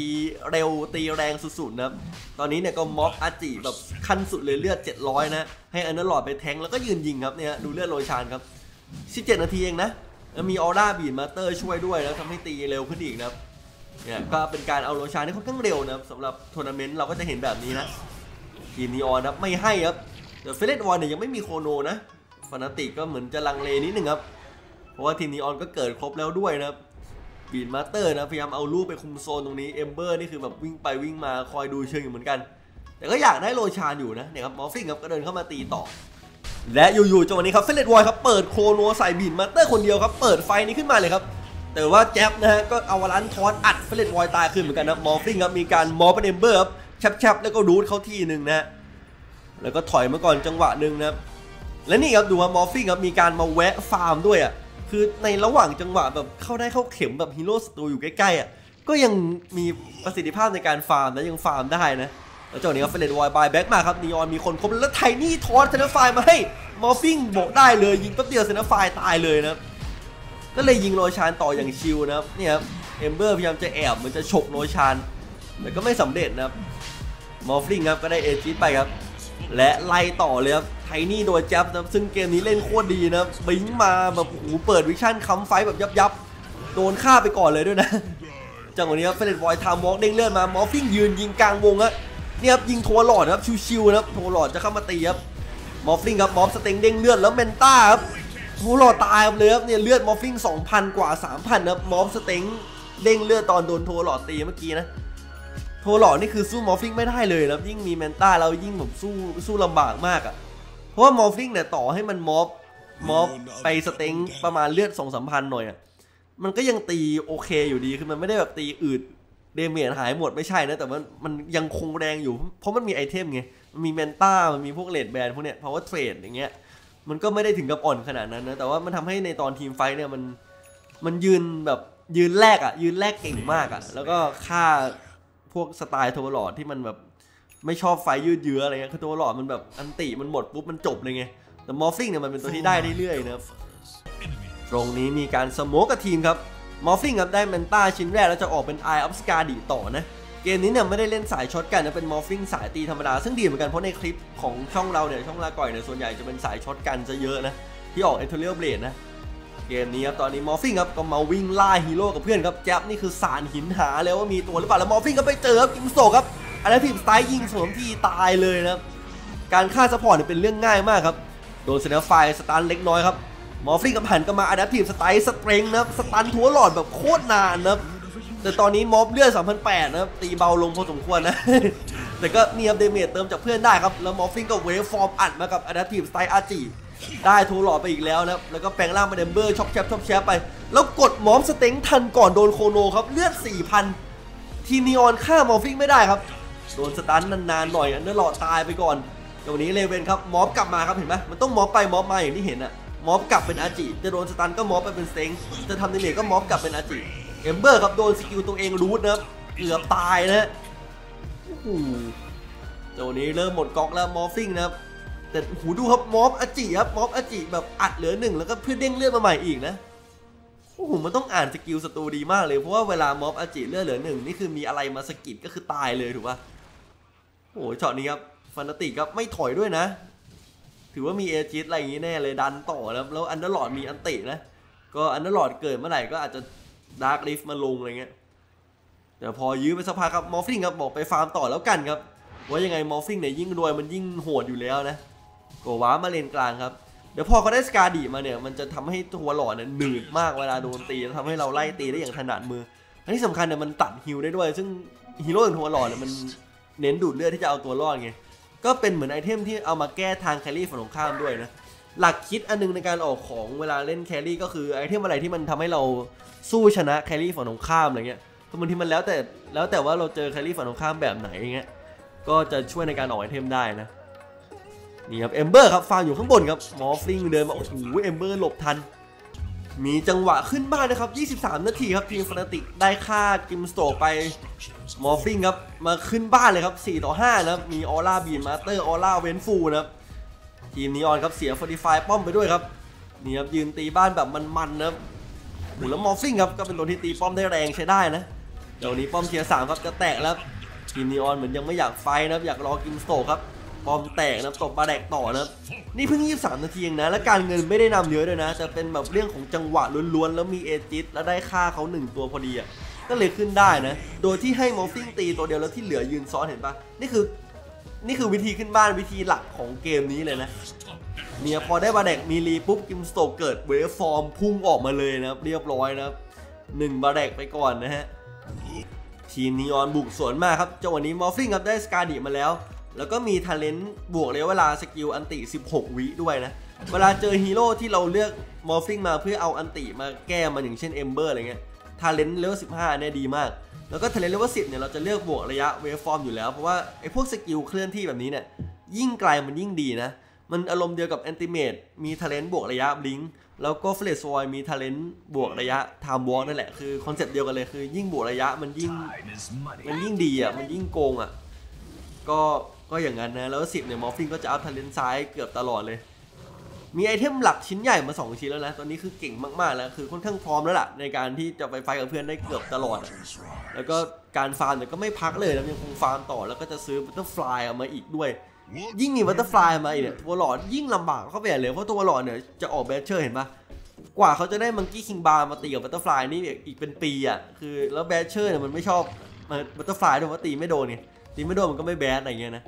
เร็วตีแรงสุดๆนะครับตอนนี้เนี่ยก็ morph agi แบบขั้นสุดเลยเลือด 700 นะ ให้ Underlord ไปแทงแล้วก็ยืนยิงครับเนี่ยดูเลือด Roshan ครับ 17 นาทีเองนะ มี aura Beastmaster ช่วยด้วยแล้วทำให้ตีเร็วขึ้นอีกนะครับ เนี่ยก็เป็นการเอา Roshan ที่ค่อนข้างเร็วนะครับสำหรับทัวร์นาเมนต์เราก็จะเห็นแบบนี้นะทีมนีออนครับไม่ให้ครับแต่เฟรนวอนเนี่ยยังไม่มีโคโนนะ Fnatic ก็เหมือนจะลังเลนิดนึงครับเพราะว่าทีมนีออนก็เกิดครบแล้วด้วยนะครับ Beastmaster นะพยายามเอาลูกไปคุมโซนตรงนี้ Ember นี่คือแบบวิ่งไปวิ่งมาคอยดูเชิงอยู่เหมือนกัน แต่ก็อยากได้ Roshan อยู่นะเนี่ยครับ Morphling ครับก็เดินเข้ามาตีต่อ และอยู่ๆจังหวะนี้ครับ Faceless Void ครับเปิด Chrono ใส่ Beastmaster คนเดียวครับเปิด fight นี้ขึ้นมาเลยครับ แต่ว่าแจ๊บนะฮะก็เอา Avalanche Toss อัด Faceless Void ตายคืนเหมือนกันนะ Morphling ครับมีการ morph เป็น Ember ครับแชบๆแล้วก็ root เข้าที่หนึ่งนะแล้วก็ถอยมาก่อนจังหวะหนึ่งนะครับและนี่ครับดูว่า Morphling ครับมีการมาแวะฟาร์มด้วยอะคือในระหว่างจังหวะแบบเข้าได้เข้าเข็มแบบฮีโร่ศัตรูอยู่ใกล้ๆอะก็ยังมีประสิทธิภาพในการฟาร์มและยังฟาร์มได้นะแล้วจังหวะนี้ครับ Faceless Void buyback มาครับนีออนมีคนครบแล้ว Tiny toss Snapfire มาให้ Morphling โบกได้เลยยิงแป๊บเดียว Snapfire ตายเลยนะครับ ก็เลยยิง Roshan ต่ออย่าง chill นะครับเนี่ยครับ Ember พยายามจะแอบเหมันจะฉก Roshan แต่ก็ไม่สำเร็จนะครับ Morphling ครับก็ได้ Aegis ไปครับ และไล่ต่อเลยครับ Tiny โดย Jabz นะซึ่งเกมนี้เล่นโคตรดีนะ blink มาแบบโอ้เปิด vision team fight แบบยับยับๆโดนฆ่าไปก่อนเลยด้วยนะจังหวะนี้ครับ Faceless Void Time Walk เด้งเลื่อนมา Morphling ยืนยิงกลางวงครับเนี่ยครับยิง Troll ครับชิวๆนะครับ Troll จะเข้ามาตีครับ Morphling ครับ morph strength เด้งเลือดแล้ว Manta ครับ Troll ตายเลยครับเนี่ยเลือด Morphling 2,000 กว่า 3,000นะ morph strength เด้งเลือดตอนโดน Troll ตีเมื่อกี้นะ Troll นี่คือสู้ Morphling ไม่ได้เลยนะยิ่งมี Manta แล้วยิ่งแบบสู้สู้ลำบากมากอะ่ะ เพราะว่า Morphling เนี่ยต่อให้มัน morph morph ไป strength ประมาณเลือดสองสามพันหน่อยอะ่ะมันก็ยังตีโอเคอยู่ดีคือมันไม่ได้แบบตีอืด damage หายหมดไม่ใช่นะ แต่มันมันยังคงแรงอยู่ เพราะมันมีไอเทมไง มันมี Manta มันมีพวก Wraith Band พวกเนี้ย เพราะว่า Treads อย่างเงี้ย มันก็ไม่ได้ถึงกับอ่อนขนาดนั้นนะ แต่ว่ามันทำให้ในตอน team fight เนี่ยมันมันยืนแบบยืนแลกอะ่ะ ยืนแลกเก่งมากอะ่ะ แล้วก็ฆ่าพวกสไตล์ Troll ที่มันแบบไม่ชอบ fight ยืดเยื้ออะไรเงี้ยคือ Troll มันแบบ ulti มันหมดปุ๊บมันจบเลยไง แต่ Morphling เนี่ยมันเป็นตัวที่ได้เรื่อยๆนะครับตรงนี้มีการ smoke กับทีมครับ Morphling ครับได้ Manta ชิ้นแรกแล้วจะออกเป็น Eye of Scar ดีต่อนะ เกมนี้เนี่ยไม่ได้เล่นสาย shotgun นะเป็น Morphling สายตีธรรมดา ซึ่งดีเหมือนกันเพราะในคลิปของช่องเราเนี่ยช่องลาก่อยเนี่ยส่วนใหญ่จะเป็นสาย shotgun จะเยอะนะ ที่ออก Ethereal Blade นะ เกมนี้ครับตอนนี้ Morphling ครับก็มาวิ่งล่าฮีโร่กับเพื่อนครับ Jabz นี่คือสาดหินหาแล้วว่ามีตัวหรือเปล่าแล้ว Morphling ก็ไปเจอครับ Grimstroke ครับ Adaptive Strike ยิงสวนทีตายเลยนะการฆ่าซัพพอร์ตเนี่ยเป็นเรื่องง่ายมากครับโดนเซนไฟสตันเล็กน้อยครับมอฟฟิงกับหันก็มาอันนั้นทีมสไตล์สเตรงนะสตันทัวหลอดแบบโคตรนานนะครับ แต่ตอนนี้ม็อบเลือด3,008นะครับตีเบาลงพอสมควรนะ แต่ก็เนียบเดเมจเติมจากเพื่อนได้ครับ แล้วมอฟฟิงก็เวฟฟอร์มอัดมากับอันนั้นทีมสไตล์อาจีได้ทูหลอดไปอีกแล้วนะครับแล้วก็แปลงร่างมาเดมเบอร์ช็อปแชปช็อปแชปไป แล้วกดมอมสเต็งทันก่อนโดนโคโนครับเลือด4,000 ทีนีออนฆ่ามอฟฟิงไม่ได้ครับโดน stun นานๆหน่อย Underlord ตายไปก่อนตรงนี้ Raven ครับ morph กลับมาครับเห็นไหมมันต้อง morph ไป morph มาอย่างที่เห็นอะ morph กลับเป็น agi จะโดน stun ก็ morph ไปเป็น strength จะทำ damage ก็ morph กลับเป็น agi Ember ครับโดนสกิลตัวเอง root นะครับเกือบตายนะโอ้โหเดี๋ยวนี้เริ่มหมดก๊อกแล้ว Morphling นะครับแต่หูดูครับ morph agi ครับ morph agi แบบอัดเหลือหนึ่งแล้วก็เพื่อเด้งเลือดมาใหม่อีกนะโอ้โหมันต้องอ่านสกิลศัตรูดีมากเลยเพราะว่าเวลา morph agi เลือดเหลือหนึ่งนี่คือมีอะไรมาสะกิดก็คือตายเลยถูกป่ะโอ้โหช็อตนี้ครับฟันติครับไม่ถอยด้วยนะ ถือว่ามี aegis อะไรอย่างนี้แน่เลยดันต่อแล้วแล้ว Underlord มี ulti นะก็ Underlord เกิดเมื่อไหร่ก็อาจจะ Dark Rift มาลงอะไรเงี้ยแต่พอยื้อไปสักพักครับ Morphling ครับบอกไปฟาร์มต่อแล้วกันครับ ว่ายังไง Morphling เนี่ยยิ่งรวยมันยิ่งโหดอยู่แล้วนะก็ว้ามาเลนกลางครับเดี๋ยวพอเขาได้ Skadi มาเนี่ยมันจะทำให้ Troll Warlord เนี่ยหนืดมากเวลาโดนตีแล้วทำให้เราไล่ตีได้อย่างถนัดมืออันที่สำคัญเนี่ยมันตัด heal ได้ด้วย ซึ่งฮีโร่อย่าง Troll Warlord เนี่ยมันเน้นดูดเลือดที่จะเอาตัวรอดไงก็เป็นเหมือนไอเทมที่เอามาแก้ทาง carry ฝั่งตรงข้ามด้วยนะ หลักคิดอันนึงในการออกของเวลาเล่น carry ก็คือไอเทมอะไรที่มันทำให้เราสู้ชนะ carry ฝั่งตรงข้ามอะไรเงี้ยบางทีมันแล้วแต่แล้วแต่ว่าเราเจอ carry ฝั่งตรงข้ามแบบไหนเงี้ย ก็จะช่วยในการออกไอเทมได้นะ นี่ครับ Ember ครับฟาร์มอยู่ข้างบนครับ Morphling เดินมาโอ้โห Ember หลบทัน มีจังหวะขึ้นบ้านนะครับ 23 นาทีครับทีม Fnatic ได้ฆ่า Grimstroke ไป Morphling ครับมาขึ้นบ้านเลยครับ 4 ต่อ 5 นะมีออร่า Beastmaster ออร่า Vengeful นะครับ ทีมนีออนครับเสีย fortify ป้อมไปด้วยครับนี่ครับยืนตีบ้านแบบมันๆนะครับโหแล้ว Morphling ครับก็เป็นตัวที่ตีป้อมได้แรงใช้ได้นะเดี๋ยวนี้ป้อม tier สามครับจะแตกแล้วทีมนีออนเหมือนยังไม่อยาก fight นะครับอยากรอ Grimstroke ครับป้อมแตกนะตบมาแดกต่อนะนี่เพิ่ง 23 นาทีเองนะ และการเงินไม่ได้นำเยอะด้วยนะแต่เป็นแบบเรื่องของจังหวะล้วนๆ แล้วมี aegis แล้วได้ฆ่าเขาหนึ่งตัวพอดีอะ ก็เลยขึ้นได้นะ โดยที่ให้ Morphling ตีตัวเดียวแล้วที่เหลือยืนซ้อนเห็นปะนี่คือ นี่คือวิธีขึ้นบ้านวิธีหลักของเกมนี้เลยนะเนี่ยพอได้มาแดกมีรีปุ๊บ Grimstroke เกิด waveform พุ่งออกมาเลยนะครับ เรียบร้อยนะครับหนึ่ง barracks ไปก่อนนะฮะทีมนีออนบุกสวนมากครับจังหวะนี้ Morphling ครับได้ Skadi มาแล้ว แล้วก็มี talent บวกระยะเวลาสกิล ulti 16 วิด้วยนะ เวลาเจอฮีโร่ที่เราเลือก Morphling มาเพื่อเอา ulti มาแก้มันอย่างเช่น Ember อะไรเงี้ย talent เลเวล15เนี่ยดีมาก แล้วก็ talent เลเวล10เนี่ยเราจะเลือกบวกระยะ waveform อยู่แล้ว เพราะว่าไอ้พวกสกิลเคลื่อนที่แบบนี้เนี่ยยิ่งไกลมันยิ่งดีนะ มันอารมณ์เดียวกับ Anti-Mage มี talent บวกระยะ blink แล้วก็ Faceless Void มี talent บวกระยะ Time Walk นั่นแหละคือ concept เดียวกันเลยคือยิ่งบวกระยะมันยิ่งมันยิ่งดีอะมันยิ่งโกงอะก็ก็อย่างนั้นนะแล้วสิบเนี่ย Morphling ก็จะอัพ talent ซ้ายเกือบตลอดเลย มีไอเทมหลักชิ้นใหญ่มา 2 ชิ้นแล้วนะ ตอนนี้คือเก่งมากๆแล้ว คือค่อนข้างพร้อมแล้วล่ะ ในการที่จะไป fight กับเพื่อนได้เกือบตลอด แล้วก็การฟาร์มเนี่ยก็ไม่พักเลยนะยังคงฟาร์มต่อ แล้วก็จะซื้อ Butterfly ออกมาอีกด้วย ยิ่งมี Butterfly มาอีกเนี่ย Troll Warlord ยิ่งลำบากเข้าไปเลย เพราะ Troll Warlord เนี่ยจะออก Basher เห็นปะกว่าเขาจะได้ Monkey King Bar มาตีกับ Butterfly นี่อีกเป็นปีอะ คือแล้ว Basher เนี่ยมันไม่ชอบButterfly ด้วยว่าตีไม่โดนไงตีไม่โดนมันก็ไม่ bash อะไรเงี้ยนะ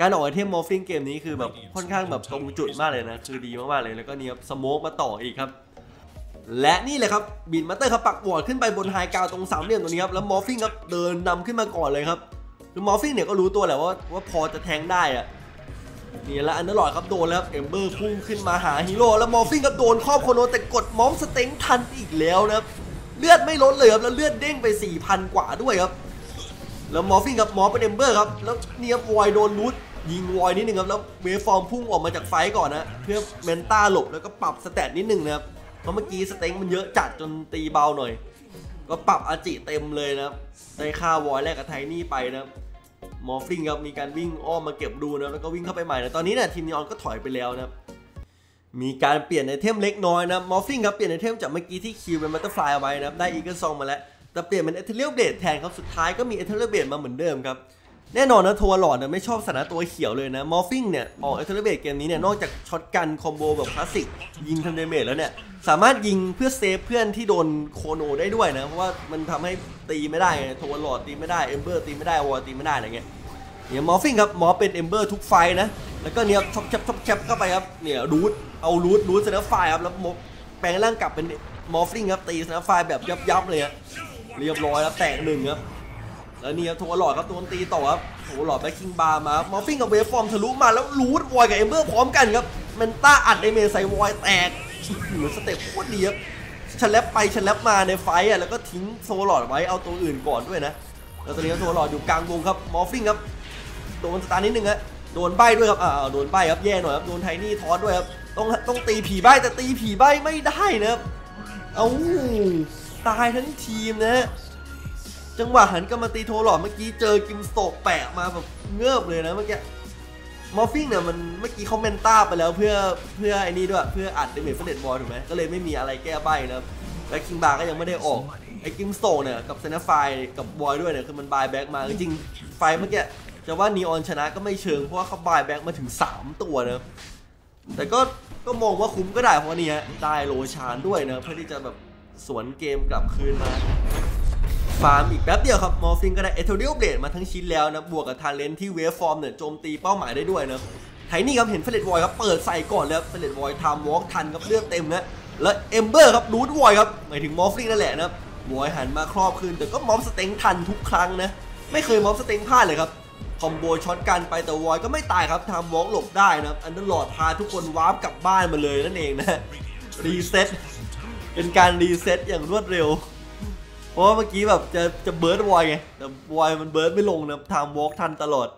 การออกไอเทม Morphling เกมนี้คือแบบค่อนข้างแบบตรงจุดมากเลยนะ คือดีมากๆเลยแล้วก็เนี่ย smoke มาต่ออีกครับ และนี่เลยครับ Beastmaster ครับปักบอร์ดขึ้นไปบน high ground ตรงสามเหลี่ยมตรงนี้ครับแล้ว Morphling ครับเดินนำขึ้นมาก่อนเลยครับคือ Morphling เนี่ยก็รู้ตัวแหละว่าว่าพอจะแทงได้อะนี่แล้ว Underlord ครับโดนแล้วครับ Ember พุ่งขึ้นมาหาฮีโร่แล้ว Morphling ก็โดนครอบ chrono แต่กด morph strength ทันอีกแล้วนะครับเลือดไม่ลดเลยครับแล้วเลือดเด้งไป4,000กว่าด้วยครับ แล้วมอร์ฟิงกับมอร์เป็นเอมเบอร์ครับแล้วเนียบวอยโดนรูทยิงวอยนิดนึงครับแล้วเวฟฟอร์มพุ่งออกมาจากไฟก่อนนะเพื่อเมนต้าหลบแล้วก็ปรับสเตตนิดนึงนะครับเพราะเมื่อกี้สเต็งมันเยอะจัดจนตีเบาหน่อย ก็ปรับอาจิเต็มเลยนะครับได้ค่าวอยแรกกับไทนี่ไปนะครับมอร์ฟิงครับมีการวิ่งอ้อมมาเก็บดูนะแล้วก็วิ่งเข้าไปใหม่นะตอนนี้เนี่ยทีมนีออนก็ถอยไปแล้วนะครับมีการเปลี่ยนไอเทมเล็กน้อยนะ Morphling ครับเปลี่ยนไอเทมจากเมื่อกี้ที่คิวเป็น Butterfly เอาไว้นะครับได้ Eaglesong มาแล้ว แต่เปลี่ยนเป็น Ethereal Blade แทนครับ สุดท้ายก็มี Ethereal Blade มาเหมือนเดิมครับ แน่นอนนะ Troll Warlord เนี่ยไม่ชอบสถานะตัวเขียวเลยนะ Morphling เนี่ยออก Ethereal Blade เกมนี้เนี่ยนอกจาก shotgun combo แบบคลาสสิกยิงทัน damage แล้วเนี่ยสามารถยิงเพื่อ save เพื่อนที่โดนโคโนได้ด้วยนะเพราะว่ามันทำให้ตีไม่ได้ไง Troll Warlord ตีไม่ได้ Ember ตีไม่ได้ Void ตีไม่ได้อะไรเงี้ยเนี่ย Morphling ครับ morph เป็น Ember ทุก fightนะแล้วก็เนี่ยช็อปแชปช็อปแชปเข้าไปครับเนี่ยรูทเอารูทรูทเซนไฟครับแล้วแปลงร่างกลับเป็นมอร์ฟิงครับตีเซนไฟแบบยับยับเลยครับ เรียบร้อยแล้วแตกหนึ่งครับแล้วนี่ครับทัวร์หลอดครับตัวตีต่อครับทัวร์หลอดไปคิงบาร์มา มอร์ฟิงกับเวฟฟอร์มทะลุมาแล้วรูทวอยกับเอมเบอร์พร้อมกันครับเมนต้าอัดในเมใส่วอยแตกเหมือนสเต็ปโคตรดีครับชับไปชับมาในไฟอะแล้วก็ทิ้งโซลอดไว้เอาตัวอื่นก่อนด้วยนะ แล้วตอนนี้ Troll Warlord อยู่กลางวงครับ Morphling ครับโดน stun นิดนึงฮะโดนใบ้ด้วยครับอ่าโดนใบ้ครับแย่หน่อยครับโดน Tiny toss ด้วยครับต้องต้องตีผีใบ้แต่ตีผีใบ้ไม่ได้นะครับเอา ตายทั้งทีมนะฮะจังหวะหันกลับมาตี Troll Warlord เมื่อกี้เจอ Grimstroke แปะมาแบบเงือบเลยนะเมื่อกี้ Morphling เนี่ยมันเมื่อกี้เขา Manta ไปแล้วเพื่อเพื่อไอ้นี่ด้วยเพื่ออัด damage เฟเดตบอลถูกไหมก็เลยไม่มีอะไรแก้ใบ้นะครับและ King Bar ก็ยังไม่ได้ออกไอ้ Grimstroke เนี่ยกับ Snapfire กับ Void ด้วยเนี่ยคือมัน buyback มาจริง fight เมื่อกี้จะว่านีออนชนะก็ไม่เชิงเพราะว่าเขา buyback มาถึง 3 ตัวนะแต่ก็ก็มองว่าคุ้มก็ได้เพราะนี่ฮะได้ Roshan ด้วยนะเพื่อที่จะแบบ สวนเกมกลับคืนมา ฟาร์มอีกแป๊บเดียวครับ Morphling ก็ได้ Ethereal Blade มาทั้งชิ้นแล้วนะ บวกกับ talent ที่ Waveform เนี่ยโจมตีเป้าหมายได้ด้วยนะ Tiny ครับเห็น Faceless Void ครับเปิดใส่ก่อนแล้ว Faceless Void Time Walk ทันครับเลือดเต็มนะแล้ว Ember ครับรูดวอยครับหมายถึง Morphling นั่นแหละนะวอยหันมาครอบคืนแต่ก็ morph strength ทันทุกครั้งนะไม่เคย morph strength พลาดเลยครับ combo shot กันไปแต่วอยก็ไม่ตายครับ Time Walk หลบได้นะ Underlord พาทุกคน warp กลับบ้านมาเลยนั่นเองนะ reset เป็นการ reset อย่างรวดเร็ว เพราะว่าเมื่อกี้แบบจะจะ burst Void ไง แต่ Void มัน burst ไม่ลงนะ Time Walk ทันตลอด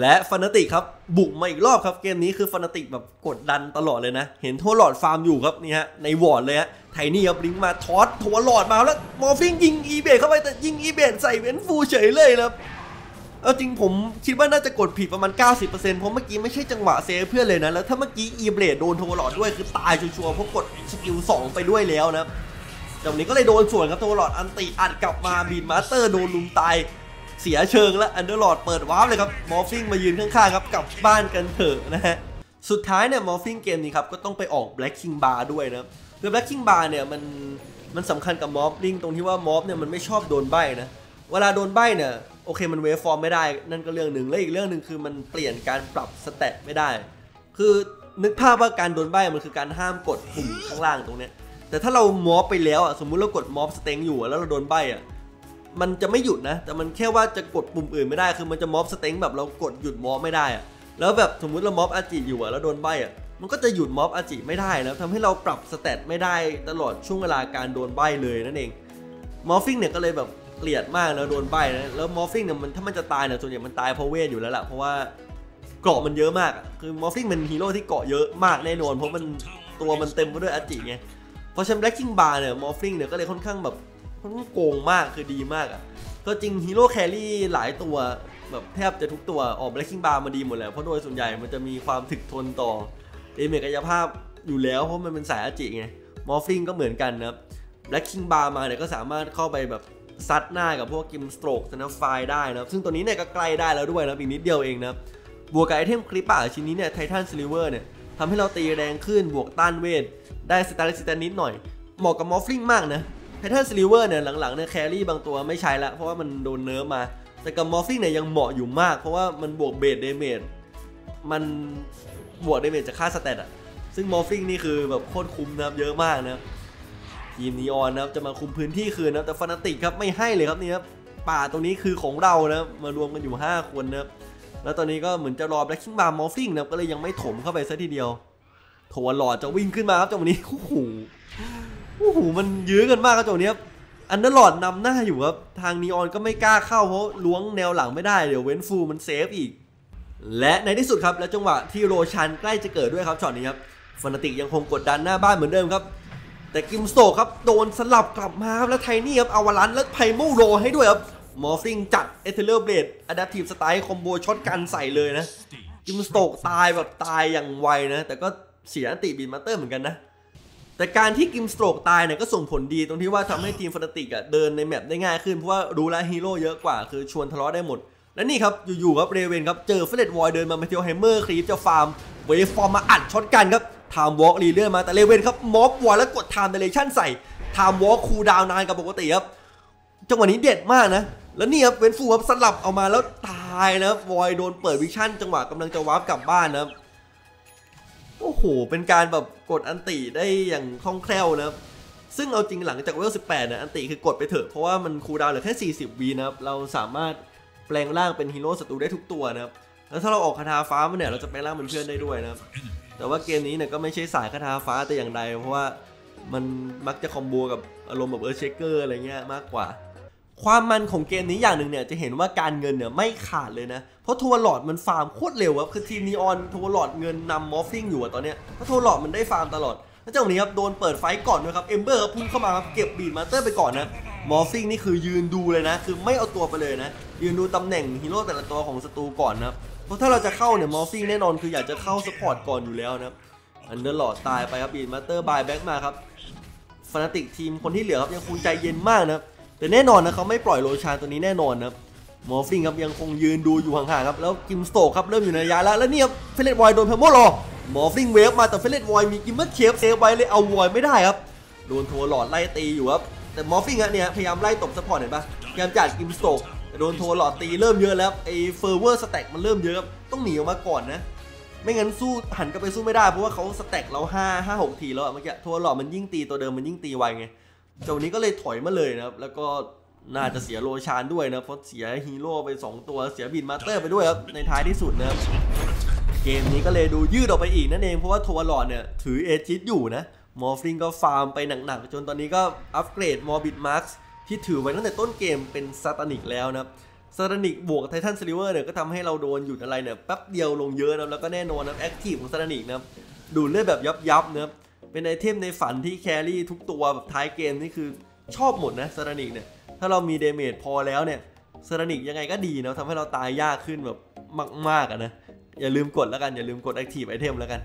และ Fnatic ครับบุกมาอีกรอบครับเกมนี้คือ Fnatic แบบกดดันตลอดเลยนะ เห็น Troll Warlord farm อยู่ครับนี่ฮะในวอร์ดเลยฮะ Tiny ครับวิ่งมา toss Troll Warlord มาแล้ว Morphling ยิง E-Blade เข้าไปแต่ยิงอีเบใส่เวนฟูเฉยเลยครับ เอาจริงผมคิดว่าน่าจะกดผิดประมาณ 90%เพราะเมื่อกี้ไม่ใช่จังหวะ save เพื่อนเลยนะ แล้วถ้าเมื่อกี้ E-Blade โดน Troll Warlord ด้วยคือตายชัวร์เพราะกด skill 2ไปด้วยแล้วนะแต่ตรงนี้ก็เลยโดนสวนครับ Troll Warlord ulti อัดกลับมา Beastmaster โดนรุมตายเสียเชิงแล้ว Underlord เปิด warp เลยครับ Morphling มายืนข้างๆครับกลับบ้านกันเถอะนะฮะสุดท้ายเนี่ย Morphling เกมนี้ครับก็ต้องไปออก Black King Bar ด้วยนะคือ Black King Bar เนี่ยมันมันสำคัญกับ Morphling ตรงที่ว่า Morph เนี่ยมันไม่ชอบโดนใบ้นะเวลาโดนใบ้เนี่ย โอเคมัน Waveform ไม่ได้นั่นก็เรื่องหนึ่งและอีกเรื่องหนึ่งคือมันเปลี่ยนการปรับ stat ไม่ได้ คือนึกภาพว่าการโดนใบ้มันคือการห้ามกดปุ่มข้างล่างตรงเนี้ยแต่ถ้าเรา morph ไปแล้วอะสมมุติเรากด morph strength อยู่แล้วเราโดนใบ้อะมันจะไม่หยุดนะ แต่มันแค่ว่าจะกดปุ่มอื่นไม่ได้คือมันจะ morph strength แบบเรากดหยุด morph ไม่ได้อะแล้วแบบสมมุติเรา morph agi อยู่อะแล้วโดนใบ้อะมันก็จะหยุด morph agi ไม่ได้นะทำให้เราปรับ stat ไม่ได้ตลอดช่วงเวลาการโดนใบ้เลยนั่นเอง Morphling เนี่ยก็เลยแบบ เกลียดมากแล้วโดนใบ้นะแล้ว Morphling เนี่ยมันถ้ามันจะตายเนี่ยส่วนใหญ่มันตายเพราะเวทอยู่แล้วล่ะเพราะว่าเกราะมันเยอะมาก คือ Morphling เป็นฮีโร่ที่เกราะเยอะมากแน่นอนเพราะมันตัวมันเต็มไปด้วย agi ไงเพราะฉะนั้น Black King Bar เนี่ย Morphling เนี่ยก็เลยค่อนข้างแบบค่อนข้างโกงมากคือดีมากอะก็จริงฮีโร่ carry หลายตัวแบบแทบจะทุกตัวออก Black King Bar มาดีหมดแล้วเพราะโดยส่วนใหญ่มันจะมีความถึกทนต่อเอเมกายภาพอยู่แล้วเพราะมันเป็นสาย agi ไง Morphling ก็เหมือนกันนะ Black King Bar มาเนี่ยก็สามารถเข้าไปแบบ ซัดหน้ากับพวก Grimstroke Snapfire ได้นะครับ ซึ่งตัวนี้เนี่ยก็ใกล้ได้แล้วด้วยนะอีกนิดเดียวเองนะบวกกับ item creep ป่าชิ้นนี้เนี่ย Titan Sliver เนี่ยทำให้เราตีแรงขึ้นบวกต้านเวท ได้ status resist นิดหน่อย เหมาะกับ Morphling มากนะ Titan Sliver เนี่ยหลังๆเนี่ย carry บางตัวไม่ใช้ละเพราะว่ามันโดน nerf มา แต่กับ Morphling เนี่ยยังเหมาะอยู่มาก เพราะว่ามันบวก base damage มันบวก damage จากค่า stat อะซึ่ง Morphling นี่คือแบบโคตรคุ้มนะครับเยอะมากนะครับ ทีมนีออนนะครับจะมาคุมพื้นที่คืนนะแต่ Fnatic ครับไม่ให้เลยครับนี่ครับป่าตรงนี้คือของเรานะมารวมกันอยู่ 5 คนนะครับแล้วตอนนี้ก็เหมือนจะรอ Black King Bar Morphling นะก็เลยยังไม่ถมเข้าไปซะทีเดียว Troll Warlord จะวิ่งขึ้นมาครับจังหวะนี้โอ้โหโอ้โหมันยื้อกันมากครับจังหวะนี้ Underlord นำหน้าอยู่ครับทางนีออนก็ไม่กล้าเข้าเพราะล้วงแนวหลังไม่ได้เดี๋ยว Venge มัน save อีก และในที่สุดครับแล้วจังหวะที่ Roshan ใกล้จะเกิดด้วยครับช็อตนี้ครับ Fnatic ยังคงกดดันหน้าบ้านเหมือนเดิมครับ แต่ Grimstroke ครับโดนสลับกลับมาครับแล้ว Tiny ครับ Avalanche แล้วไพโมโรให้ด้วยครับMorphling จัด Ethereal Blade Adaptive Strike combo shot กันใส่เลยนะ Grimstroke ตายแบบตายอย่างไวนะ แต่ก็เสีย ulti Beastmaster เหมือนกันนะ แต่การที่ Grimstroke ตายเนี่ยก็ส่งผลดีตรงที่ว่าทำให้ทีม Fnatic อะเดินใน map ได้ง่ายขึ้น เพราะว่ารู้แล้วฮีโร่เยอะกว่า คือชวนทะเลาะได้หมด และนี่ครับอยู่ๆครับ Raven ครับเจอ Faceless Void เดินมา Meteor Hammer creep จะ farm Waveform มาอัดช็อตกันครับ Time Walk รีเลื่อนมาแต่ Raven ครับ morph Void แล้วกด Time Dilation ใส่Time Walk cooldown นานกว่าปกติครับจังหวะนี้เด็ดมากนะ แล้วนี่ครับเวนฟูครับสลับเอามาแล้วตายนะ Void โดนเปิด vision จังหวะกำลังจะ warp กลับบ้านนะโอ้โห เป็นการแบบกด ulti ได้อย่างคล่องแคล่วนะซึ่งเอาจริงหลังจากเวล18นี่ย ulti คือกดไปเถอะเพราะว่ามัน cooldown เหลือแค่ 40วินะครับเราสามารถแปลงร่างเป็นฮีโร่ศัตรูได้ทุกตัวนะครับแล้วถ้าเราออกคาถาฟ้ามาเนี่ยเราจะแปลงร่างเป็นเพื่อนได้ด้วยนะครับ แต่ว่าเกมนี้เนี่ยก็ไม่ใช่สายคาถาฟ้าแต่อย่างใด เพราะว่ามันมักจะ combo กับอารมณ์แบบ Earthshaker อะไรเงี้ยมากกว่า ความมันของเกมนี้อย่างหนึ่งเนี่ยจะเห็นว่าการเงินเนี่ยไม่ขาดเลยนะ เพราะ Troll Warlord มันฟาร์มโคตรเร็วครับคือทีม Neon Troll Warlord เงินนำ Morphling อยู่อะตอนเนี้ยเพราะ Troll Warlord มันได้ฟาร์มตลอดแล้วจังหวะนี้ครับโดนเปิด fight ก่อนด้วยครับ Ember พุ่งเข้ามาครับเก็บ Beastmaster ไปก่อนนะ Morphling นี่คือยืนดูเลยนะ คือไม่เอาตัวไปเลยนะ ยืนดูตำแหน่งฮีโร่แต่ละตัวของศัตรูก่อนนะครับ เพราะถ้าเราจะเข้าเนี่ย Morphling แน่นอนคืออยากจะเข้า support ก่อนอยู่แล้วนะครับ Underlord ตายไปครับ Beastmaster buyback มาครับ Fnatic ทีมคนที่เหลือครับยังคงใจเย็นมากนะครับแต่แน่นอนนะเขาไม่ปล่อย Roshan ตัวนี้แน่นอนนะครับ Morphling ครับยังคงยืนดูอยู่ห่างๆครับแล้ว Grimstroke ครับเริ่มอยู่ในระยะแล้วแล้วเนี่ย Faceless Void โดน Primal Roar Morphling wave มาแต่ Faceless Void มี Glimmer Cape save ไว้เลยเอาวอยไม่ได้ครับโดน Troll Warlord ไล่ตีอยู่ครับแต่ Morphling อะเนี่ยพยายามไล่ตบ support เห็นปะพยายามจัด Grimstroke โดน Troll Warlord ตีเริ่มเยอะแล้วไอ้ Fervor stack มันเริ่มเยอะต้องหนีออกมาก่อนนะ ไม่งั้นสู้หันกลับไปสู้ไม่ได้เพราะว่าเขา stack เรา5 5 6ทีแล้วเมื่อกี้ Troll Warlord มันยิ่งตีตัวเดิมมันยิ่งตีไวไงเจ้านี้ก็เลยถอยมาเลยนะครับแล้วก็น่าจะเสีย Roshan ด้วยนะเพราะเสียฮีโร่ไป 2 ตัวเสีย Beastmaster ไปด้วยครับในท้ายที่สุดนะครับเกมนี้ก็เลยดูยืดออกไปอีกนั่นเองเพราะว่า Troll Warlord เนี่ยถือ Aegis อยู่นะ Morphling ก็ฟาร์มไปหนักๆ จนตอนนี้ก็ upgrade Morbid Mask ที่ถือไว้ตั้งแต่ต้นเกมเป็น Satanic แล้วนะครับ Satanic บวก Titan Sliver เนี่ยก็ทำให้เราโดนหยุดอะไรเนี่ยแป๊บเดียวลงเยอะนะแล้วก็แน่นอนนะ active ของ Satanic นะครับดูเลือดแบบยับยับนะครับเป็น item ในฝันที่ carry ทุกตัวแบบท้ายเกมนี่คือชอบหมดนะ Satanic เนี่ยถ้าเรามี damage พอแล้วเนี่ย Satanic ยังไงก็ดีนะทำให้เราตายยากขึ้นแบบมากๆอะนะอย่าลืมกดแล้วกันอย่าลืมกด active item แล้วกัน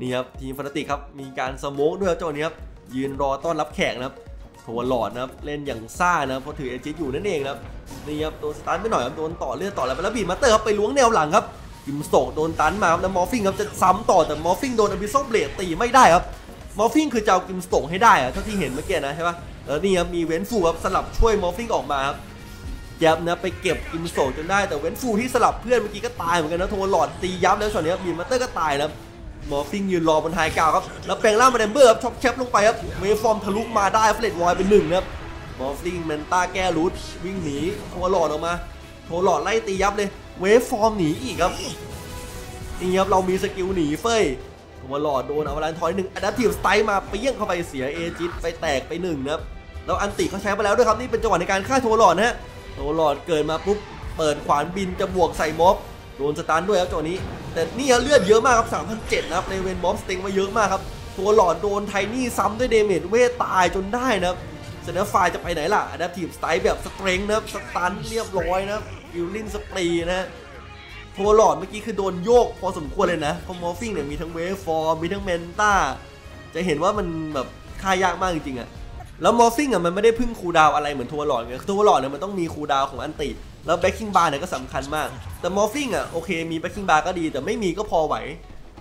นี่ครับทีม Fnatic ครับมีการ smoke ด้วยครับจังหวะนี้ครับยืนรอต้อนรับแขกนะครับ Troll Warlord นะครับเล่นอย่างซ่านะเพราะถือ Aegis อยู่นั่นเองครับนี่ครับโดน stun ไปหน่อยครับโดนต่อเลือดต่อแล้วไปแล้ว Beastmaster ครับไปล้วงแนวหลังครับ Grimstroke โดน stun มาครับแล้ว Morphling ครับจะซ้ำต่อแต่ Morphling โดน Abyssal Blade ตีไม่ได้ครับ Morphling คือจะเอา Grimstroke ให้ได้อะเท่าที่เห็นเมื่อกี้นะใช่ปะแล้วนี่ครับมี Vengeful ครับสลับช่วย Morphling ออกมาครับยับนะไปเก็บ Grimstroke จนได้แต่ Vengeful ที่สลับเพื่อนเมื่อกี้ก็ตายเหมือนกันนะ Troll Warlord ตียับแล้วช็อตนี้ Beastmaster ก็ตายแล้ว มอร์ฟิงยืนรอบนไฮกาวครับ แล้วแปลงร่างมาเดมเบอร์ครับช็อปแคปลงไปครับเวฟฟอร์มทะลุมาได้เฟลตวอยเป็นหนึ่งครับมอร์ฟิงแมนต้าแก้รูทวิ่งหนีโทรหลอดออกมาโทรหลอดไล่ตียับเลยเวฟฟอร์มหนีอีกครับนี่ครับเรามีสกิลหนีเฟ้ยโทรหลอดโดนเอาแลนทอยหนึ่งอะดัพทีฟสไตล์มาเปี้ยงเข้าไปเสียเอจิตไปแตกไปหนึ่งนะครับแล้วอันติเขาใช้ไปแล้วด้วยครับนี่เป็นจังหวะในการฆ่าโทรหลอดนะฮะโทรหลอดเกิดมาปุ๊บเปิดขวานบินจะบวกใส่ม็อบโดนสตันด้วยครับจังหวะนี้ แต่นี่เลือดเยอะมากครับ3,007นะครับในเวนม็อบสต็งมาเยอะมากครับ ตัวหลอดโดนไทนี่ซ้ำด้วยเดเมจเวทตายจนได้นะครับเซนเนอร์ไฟจะไปไหนล่ะอะดัพทีฟสไตล์แบบสเตรงนะครับสตันเรียบร้อยนะครับกิลลินสปรีนะฮะตัวหลอดเมื่อกี้คือโดนโยกพอสมควรเลยนะพราะมอร์ฟิงเนี่ยมีทั้งเวฟฟอร์มมีทั้งเมนต้าจะเห็นว่ามันแบบค่ายากมากจริงๆอะแล้วมอร์ฟิงอะมันไม่ได้พึ่งคูดาวอะไรเหมือนทัวหลอดไงทัวหลอดเนี่ยมันต้องมีคูดาวของอันติ แล้ว Black King Bar เนี่ยก็สำคัญมาก แต่ Morphling อะโอเคมี Black King Bar ก็ดี แต่ไม่มีก็พอไหว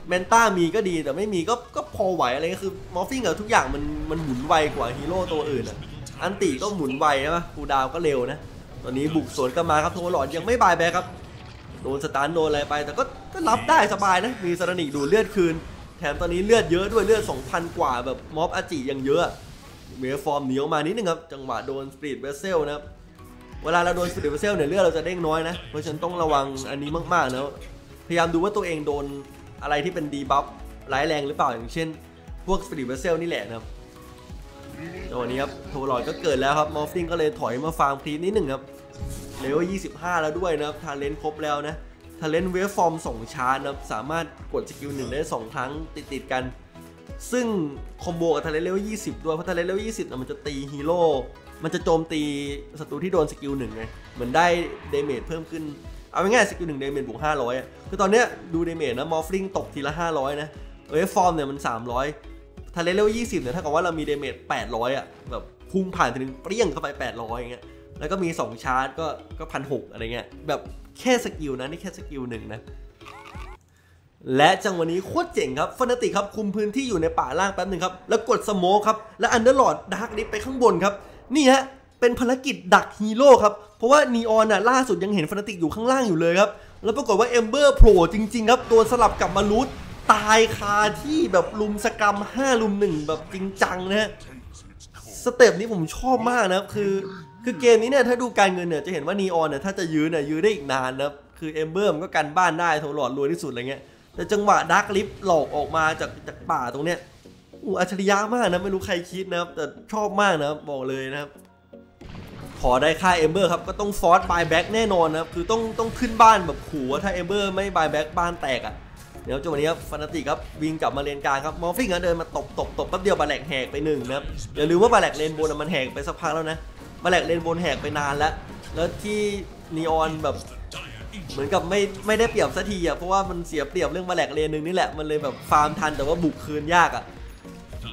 Manta มีก็ดีแต่ไม่มีก็ก็พอไหวอะไรก็คือ Morphling อะทุกอย่างมันมันหมุนไวกว่าฮีโร่ตัวอื่นอะ ulti ก็หมุนไวใช่ปะ cooldown ก็เร็วนะ ตอนนี้บุกสวนกลับมาครับ Troll Warlord ยังไม่ buyback ครับโดน stun โดนอะไรไปแต่ก็ก็รับได้สบายนะ มี Satanic ดูเลือดคืน แถมตอนนี้เลือดเยอะด้วยเลือด 2,000 กว่าแบบ Morph agi ยังเยอะWaveform หนีออกมานิดนึงครับ จังหวะโดน Spirit Vessel นะครับ เวลาเราโดน Spirit Vessel เนี่ยเลือดเราจะเด้งน้อยนะ เพราะฉะนั้นต้องระวังอันนี้มากๆนะพยายามดูว่าตัวเองโดนอะไรที่เป็น debuff ร้ายแรงหรือเปล่าอย่างเช่น พวก Spirit Vessel นี่แหละนะครับจังหวะนี้ครับ Troll Warlord ก็เกิดแล้วครับ Morphling ก็เลยถอยมาฟาร์ม creep นิดหนึ่งครับเลเวล25 แล้วด้วยนะครับ talent ครบแล้วนะ talent Waveform 2ชาร์นะครับสามารถกด skill หนึ่งได้ 2 ครั้งติดๆกัน ซึ่ง combo กับ talent level 20 ด้วยเพราะ talent level 20น่ะมันจะตีฮีโร่ มันจะโจมตีศัตรูที่โดน skill หนึ่งไง เหมือนได้ damage เพิ่มขึ้น เอาง่ายๆ skill หนึ่ง damage บวก500อะคือตอนเนี้ยดู damage นะ Morphling ตบทีละ500นะ Waveform เนี่ยมัน300ทาเลเลเวล20เนี่ยเท่ากับว่าเรามี damage 800อะแบบพุ่งผ่านทีนึงเปรี้ยงเข้าไป800อย่างเงี้ยแล้วก็มี2ชาร์จก็ก็พันหกอะไรเงี้ยแบบแค่ skill นะนี่แค่ skill หนึ่งนะและจังหวะนี้โคตรเจ๋งครับ Fnatic ครับคุมพื้นที่อยู่ในป่าล่างแป๊บหนึ่งครับแล้วกด smoke ครับแล้ว Underlord Dark Rift ไปข้างบนครับ นี่ฮะเป็นภารกิจดักฮีโร่ครับเพราะว่านีออนอะล่าสุดยังเห็น Fnatic อยู่ข้างล่างอยู่เลยครับแล้วปรากฏว่า Ember โผล่จริง ๆ ครับโดนสลับกลับมา root ตายคาที่แบบรุมสกรัม5รุม1แบบจริงจังนะฮะ step นี้ผมชอบมากนะครับคือคือเกมนี้เนี่ยถ้าดูการเงินเนี่ยจะเห็นว่านีออนเนี่ยถ้าจะยื้อเนี่ยยื้อได้อีกนานนะคือ Ember มันก็กันบ้านได้ Troll Warlord รวยที่สุดอะไรเงี้ยแต่จังหวะ Dark Rift หลอกออกมาจากจากป่าตรงเนี้ย อู้อัจฉริยะมากนะไม่รู้ใครคิดนะครับ แต่ชอบมากนะบอกเลยนะครับ ขอได้ฆ่า Ember ครับก็ต้อง force buyback แน่นอนนะครับคือต้องต้องขึ้นบ้านแบบขู่ว่าถ้า Ember ไม่ buyback บ้านแตกอะเดี๋ยวจังหวะนี้ครับ Fnatic ครับวิ่งกลับมาเลนกลางครับ Morphling ก็เดินมาตบตบตบแป๊บเดียวบาแหลกแหกไปหนึ่งนะครับอย่าลืมว่า barracks lane บนมันแตกไปสักพักแล้วนะbarracks lane บนแตกไปนานแล้ว แล้วที่นีออนแบบเหมือนกับไม่ไม่ได้เปรียบสักทีอะเพราะว่ามันเสียเปรียบเรื่อง barracks lane หนึ่งนี่แหละมันเลยแบบฟาร์มทันแต่ว่าบุกคืนยากอะ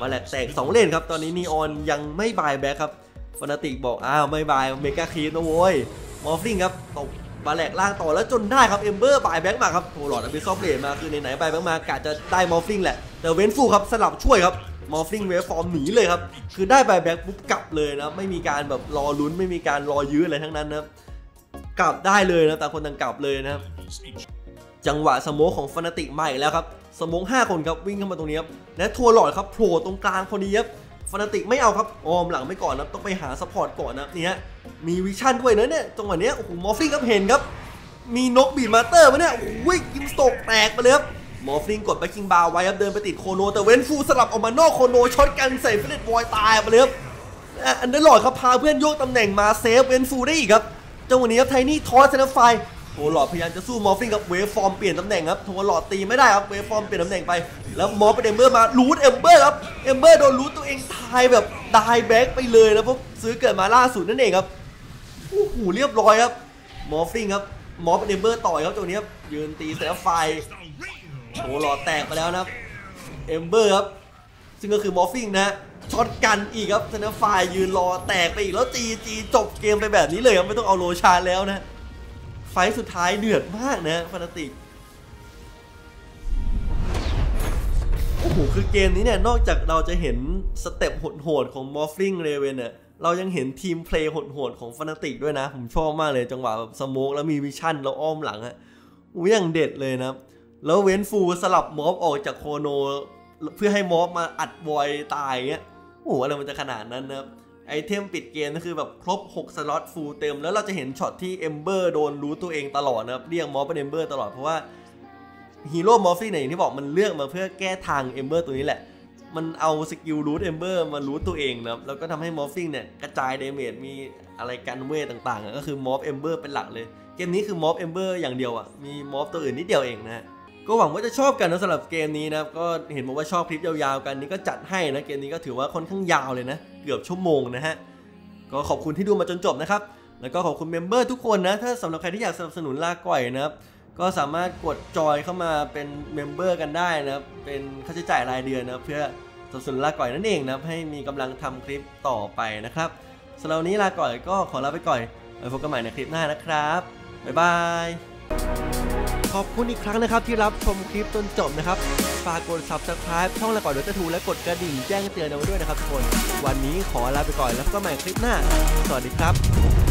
barracks แตกสองเลนครับ ตอนนี้นีออนยังไม่ buyback ครับ Fnatic บอกอ้าวไม่ buy mega creep นะโว้ย Morphling ครับตบ barracks ล่างต่อแล้วจนได้ครับ Ember buyback มาครับ Troll Warlord Abyssal Blade มาคือไหนๆ buyback มากะจะได้ Morphling แหละ แต่ Vengeful ครับสลับช่วยครับMorphling Waveform หนีเลยครับคือได้ buyback ปุ๊บกลับเลยนะไม่มีการแบบรอลุ้นไม่มีการรอยื้ออะไรทั้งนั้นนะกลับได้เลยนะต่างคนต่างกลับเลยนะครับจังหวะ smoke ของ Fnatic มาอีกแล้วครับ smoke 5คนครับวิ่งเข้ามาตรงนี้ครับและ Troll ครับโผล่ตรงกลางพอดีครับ Fnatic ไม่เอาครับอ้อมหลังไม่ก่อนนะต้องไปหา support ก่อนนะนี่ฮะมี vision ด้วยนะเนี่ยจังหวะเนี้ยโอ้โห Morphling ครับเห็นครับมีนก Beastmaster มาเนี่ยวิ่งกิน smoke แตกไปเลยครับMorphling กดไป King Bar ไว้ครับเดินไปติดโคโนแต่เว้นฟูสลับออกมานอกโคโน shotgun ใส่ Faceless Void ตายไปเลยครับ Underlord ครับพาเพื่อนโยกตำแหน่งมา save Venge ได้อีกครับจังหวะนี้ครับ Tiny toss เซนไฟ Troll พยายามจะสู้ Morphling กับ Waveform เปลี่ยนตำแหน่งครับ Troll ตีไม่ได้ครับ Waveform เปลี่ยนตำแหน่งไป แล้ว morph เป็น Ember มา root Ember ครับ Ember โดน root ตัวเองตายแบบ die back ไปเลยนะเพราะซื้อเกิดมาล่าสุดนั่นเองครับโอ้โหเรียบร้อยครับMorphling ครับ morph เป็น Ember ต่อยครับตัวนี้ครับยืนตีเซนไฟโอ้หลอดแตกไปแล้วนะ Ember ครับซึ่งก็คือ Morphling นะ shotgun อีกครับเซนไฟยืนรอแตกไปอีกแล้ว GG จบเกมไปแบบนี้เลยครับไม่ต้องเอา Roshan แล้วนะ fight สุดท้ายเดือดมากนะ Fnatic โอ้โหคือเกมนี้เนี่ย นอกจากเราจะเห็น step โหดๆของ Morphling Raven เนี่ยเรายังเห็น teamplay โหดๆของ Fnatic ด้วยนะ ผมชอบมากเลยจังหวะแบบ smoke แล้วมี vision แล้วอ้อมหลังอะอู้ยังเด็ดเลยนะแล้ว Venge สลับ Morph ออกจากโคโน เพื่อให้ Morph มาอัด Void ตายเงี้ยโอ้โหอะไรมันจะขนาดนั้นนะครับ item ปิดเกมก็คือแบบครบ 6 slot full เต็ม แล้วเราจะเห็นช็อตที่ Ember โดน root ตัวเองตลอดนะครับ เรียก morph เป็น Ember ตลอดเพราะว่าฮีโร่มอฟฟี่เนี่ยอย่างที่บอกมันเลือกมาเพื่อแก้ทาง Ember ตัวนี้แหละ มันเอา skill root Ember มา root ตัวเองนะครับแล้วก็ทำให้ Morphling เนี่ยกระจาย damage มีอะไรกันเวทต่างๆ ก็คือ morph Ember เป็นหลักเลย เกมนี้คือ morph Ember อย่างเดียวอะมี morph ตัวอื่นนิดเดียวเองนะฮะ ก็หวังว่าจะชอบกันนะสำหรับเกมนี้นะครับก็เห็นบอกว่าชอบคลิปยาวๆกันนี่ก็จัดให้นะเกมนี้ก็ถือว่าค่อนข้างยาวเลยนะ เกือบชั่วโมงนะฮะก็ขอบคุณที่ดูมาจนจบนะครับแล้วก็ขอบคุณ member ทุกคนนะถ้าสำหรับใครที่อยากสนับสนุนลาก่อยนะครับก็สามารถกดจอยเข้ามาเป็นmember กันได้นะครับเป็นค่าใช้จ่ายรายเดือนนะเพื่อสนับสนุนลาก่อยนั่นเองนะให้มีกำลังทำคลิปต่อไปนะครับสำหรับวันนี้ลาก่อยก็ขอลาไปก่อนไว้พบกันใหม่ในคลิปหน้านะครับบ๊ายบาย ขอบคุณอีกครั้งนะครับที่รับชมคลิปจนจบนะครับ ฝากกด subscribe ช่องลาก่อย Dota 2และกดกระดิ่งแจ้งเตือนเอาไว้ด้วยนะครับทุกคน วันนี้ขอลาไปก่อนแล้วก็ใหม่คลิปหน้า สวัสดีครับ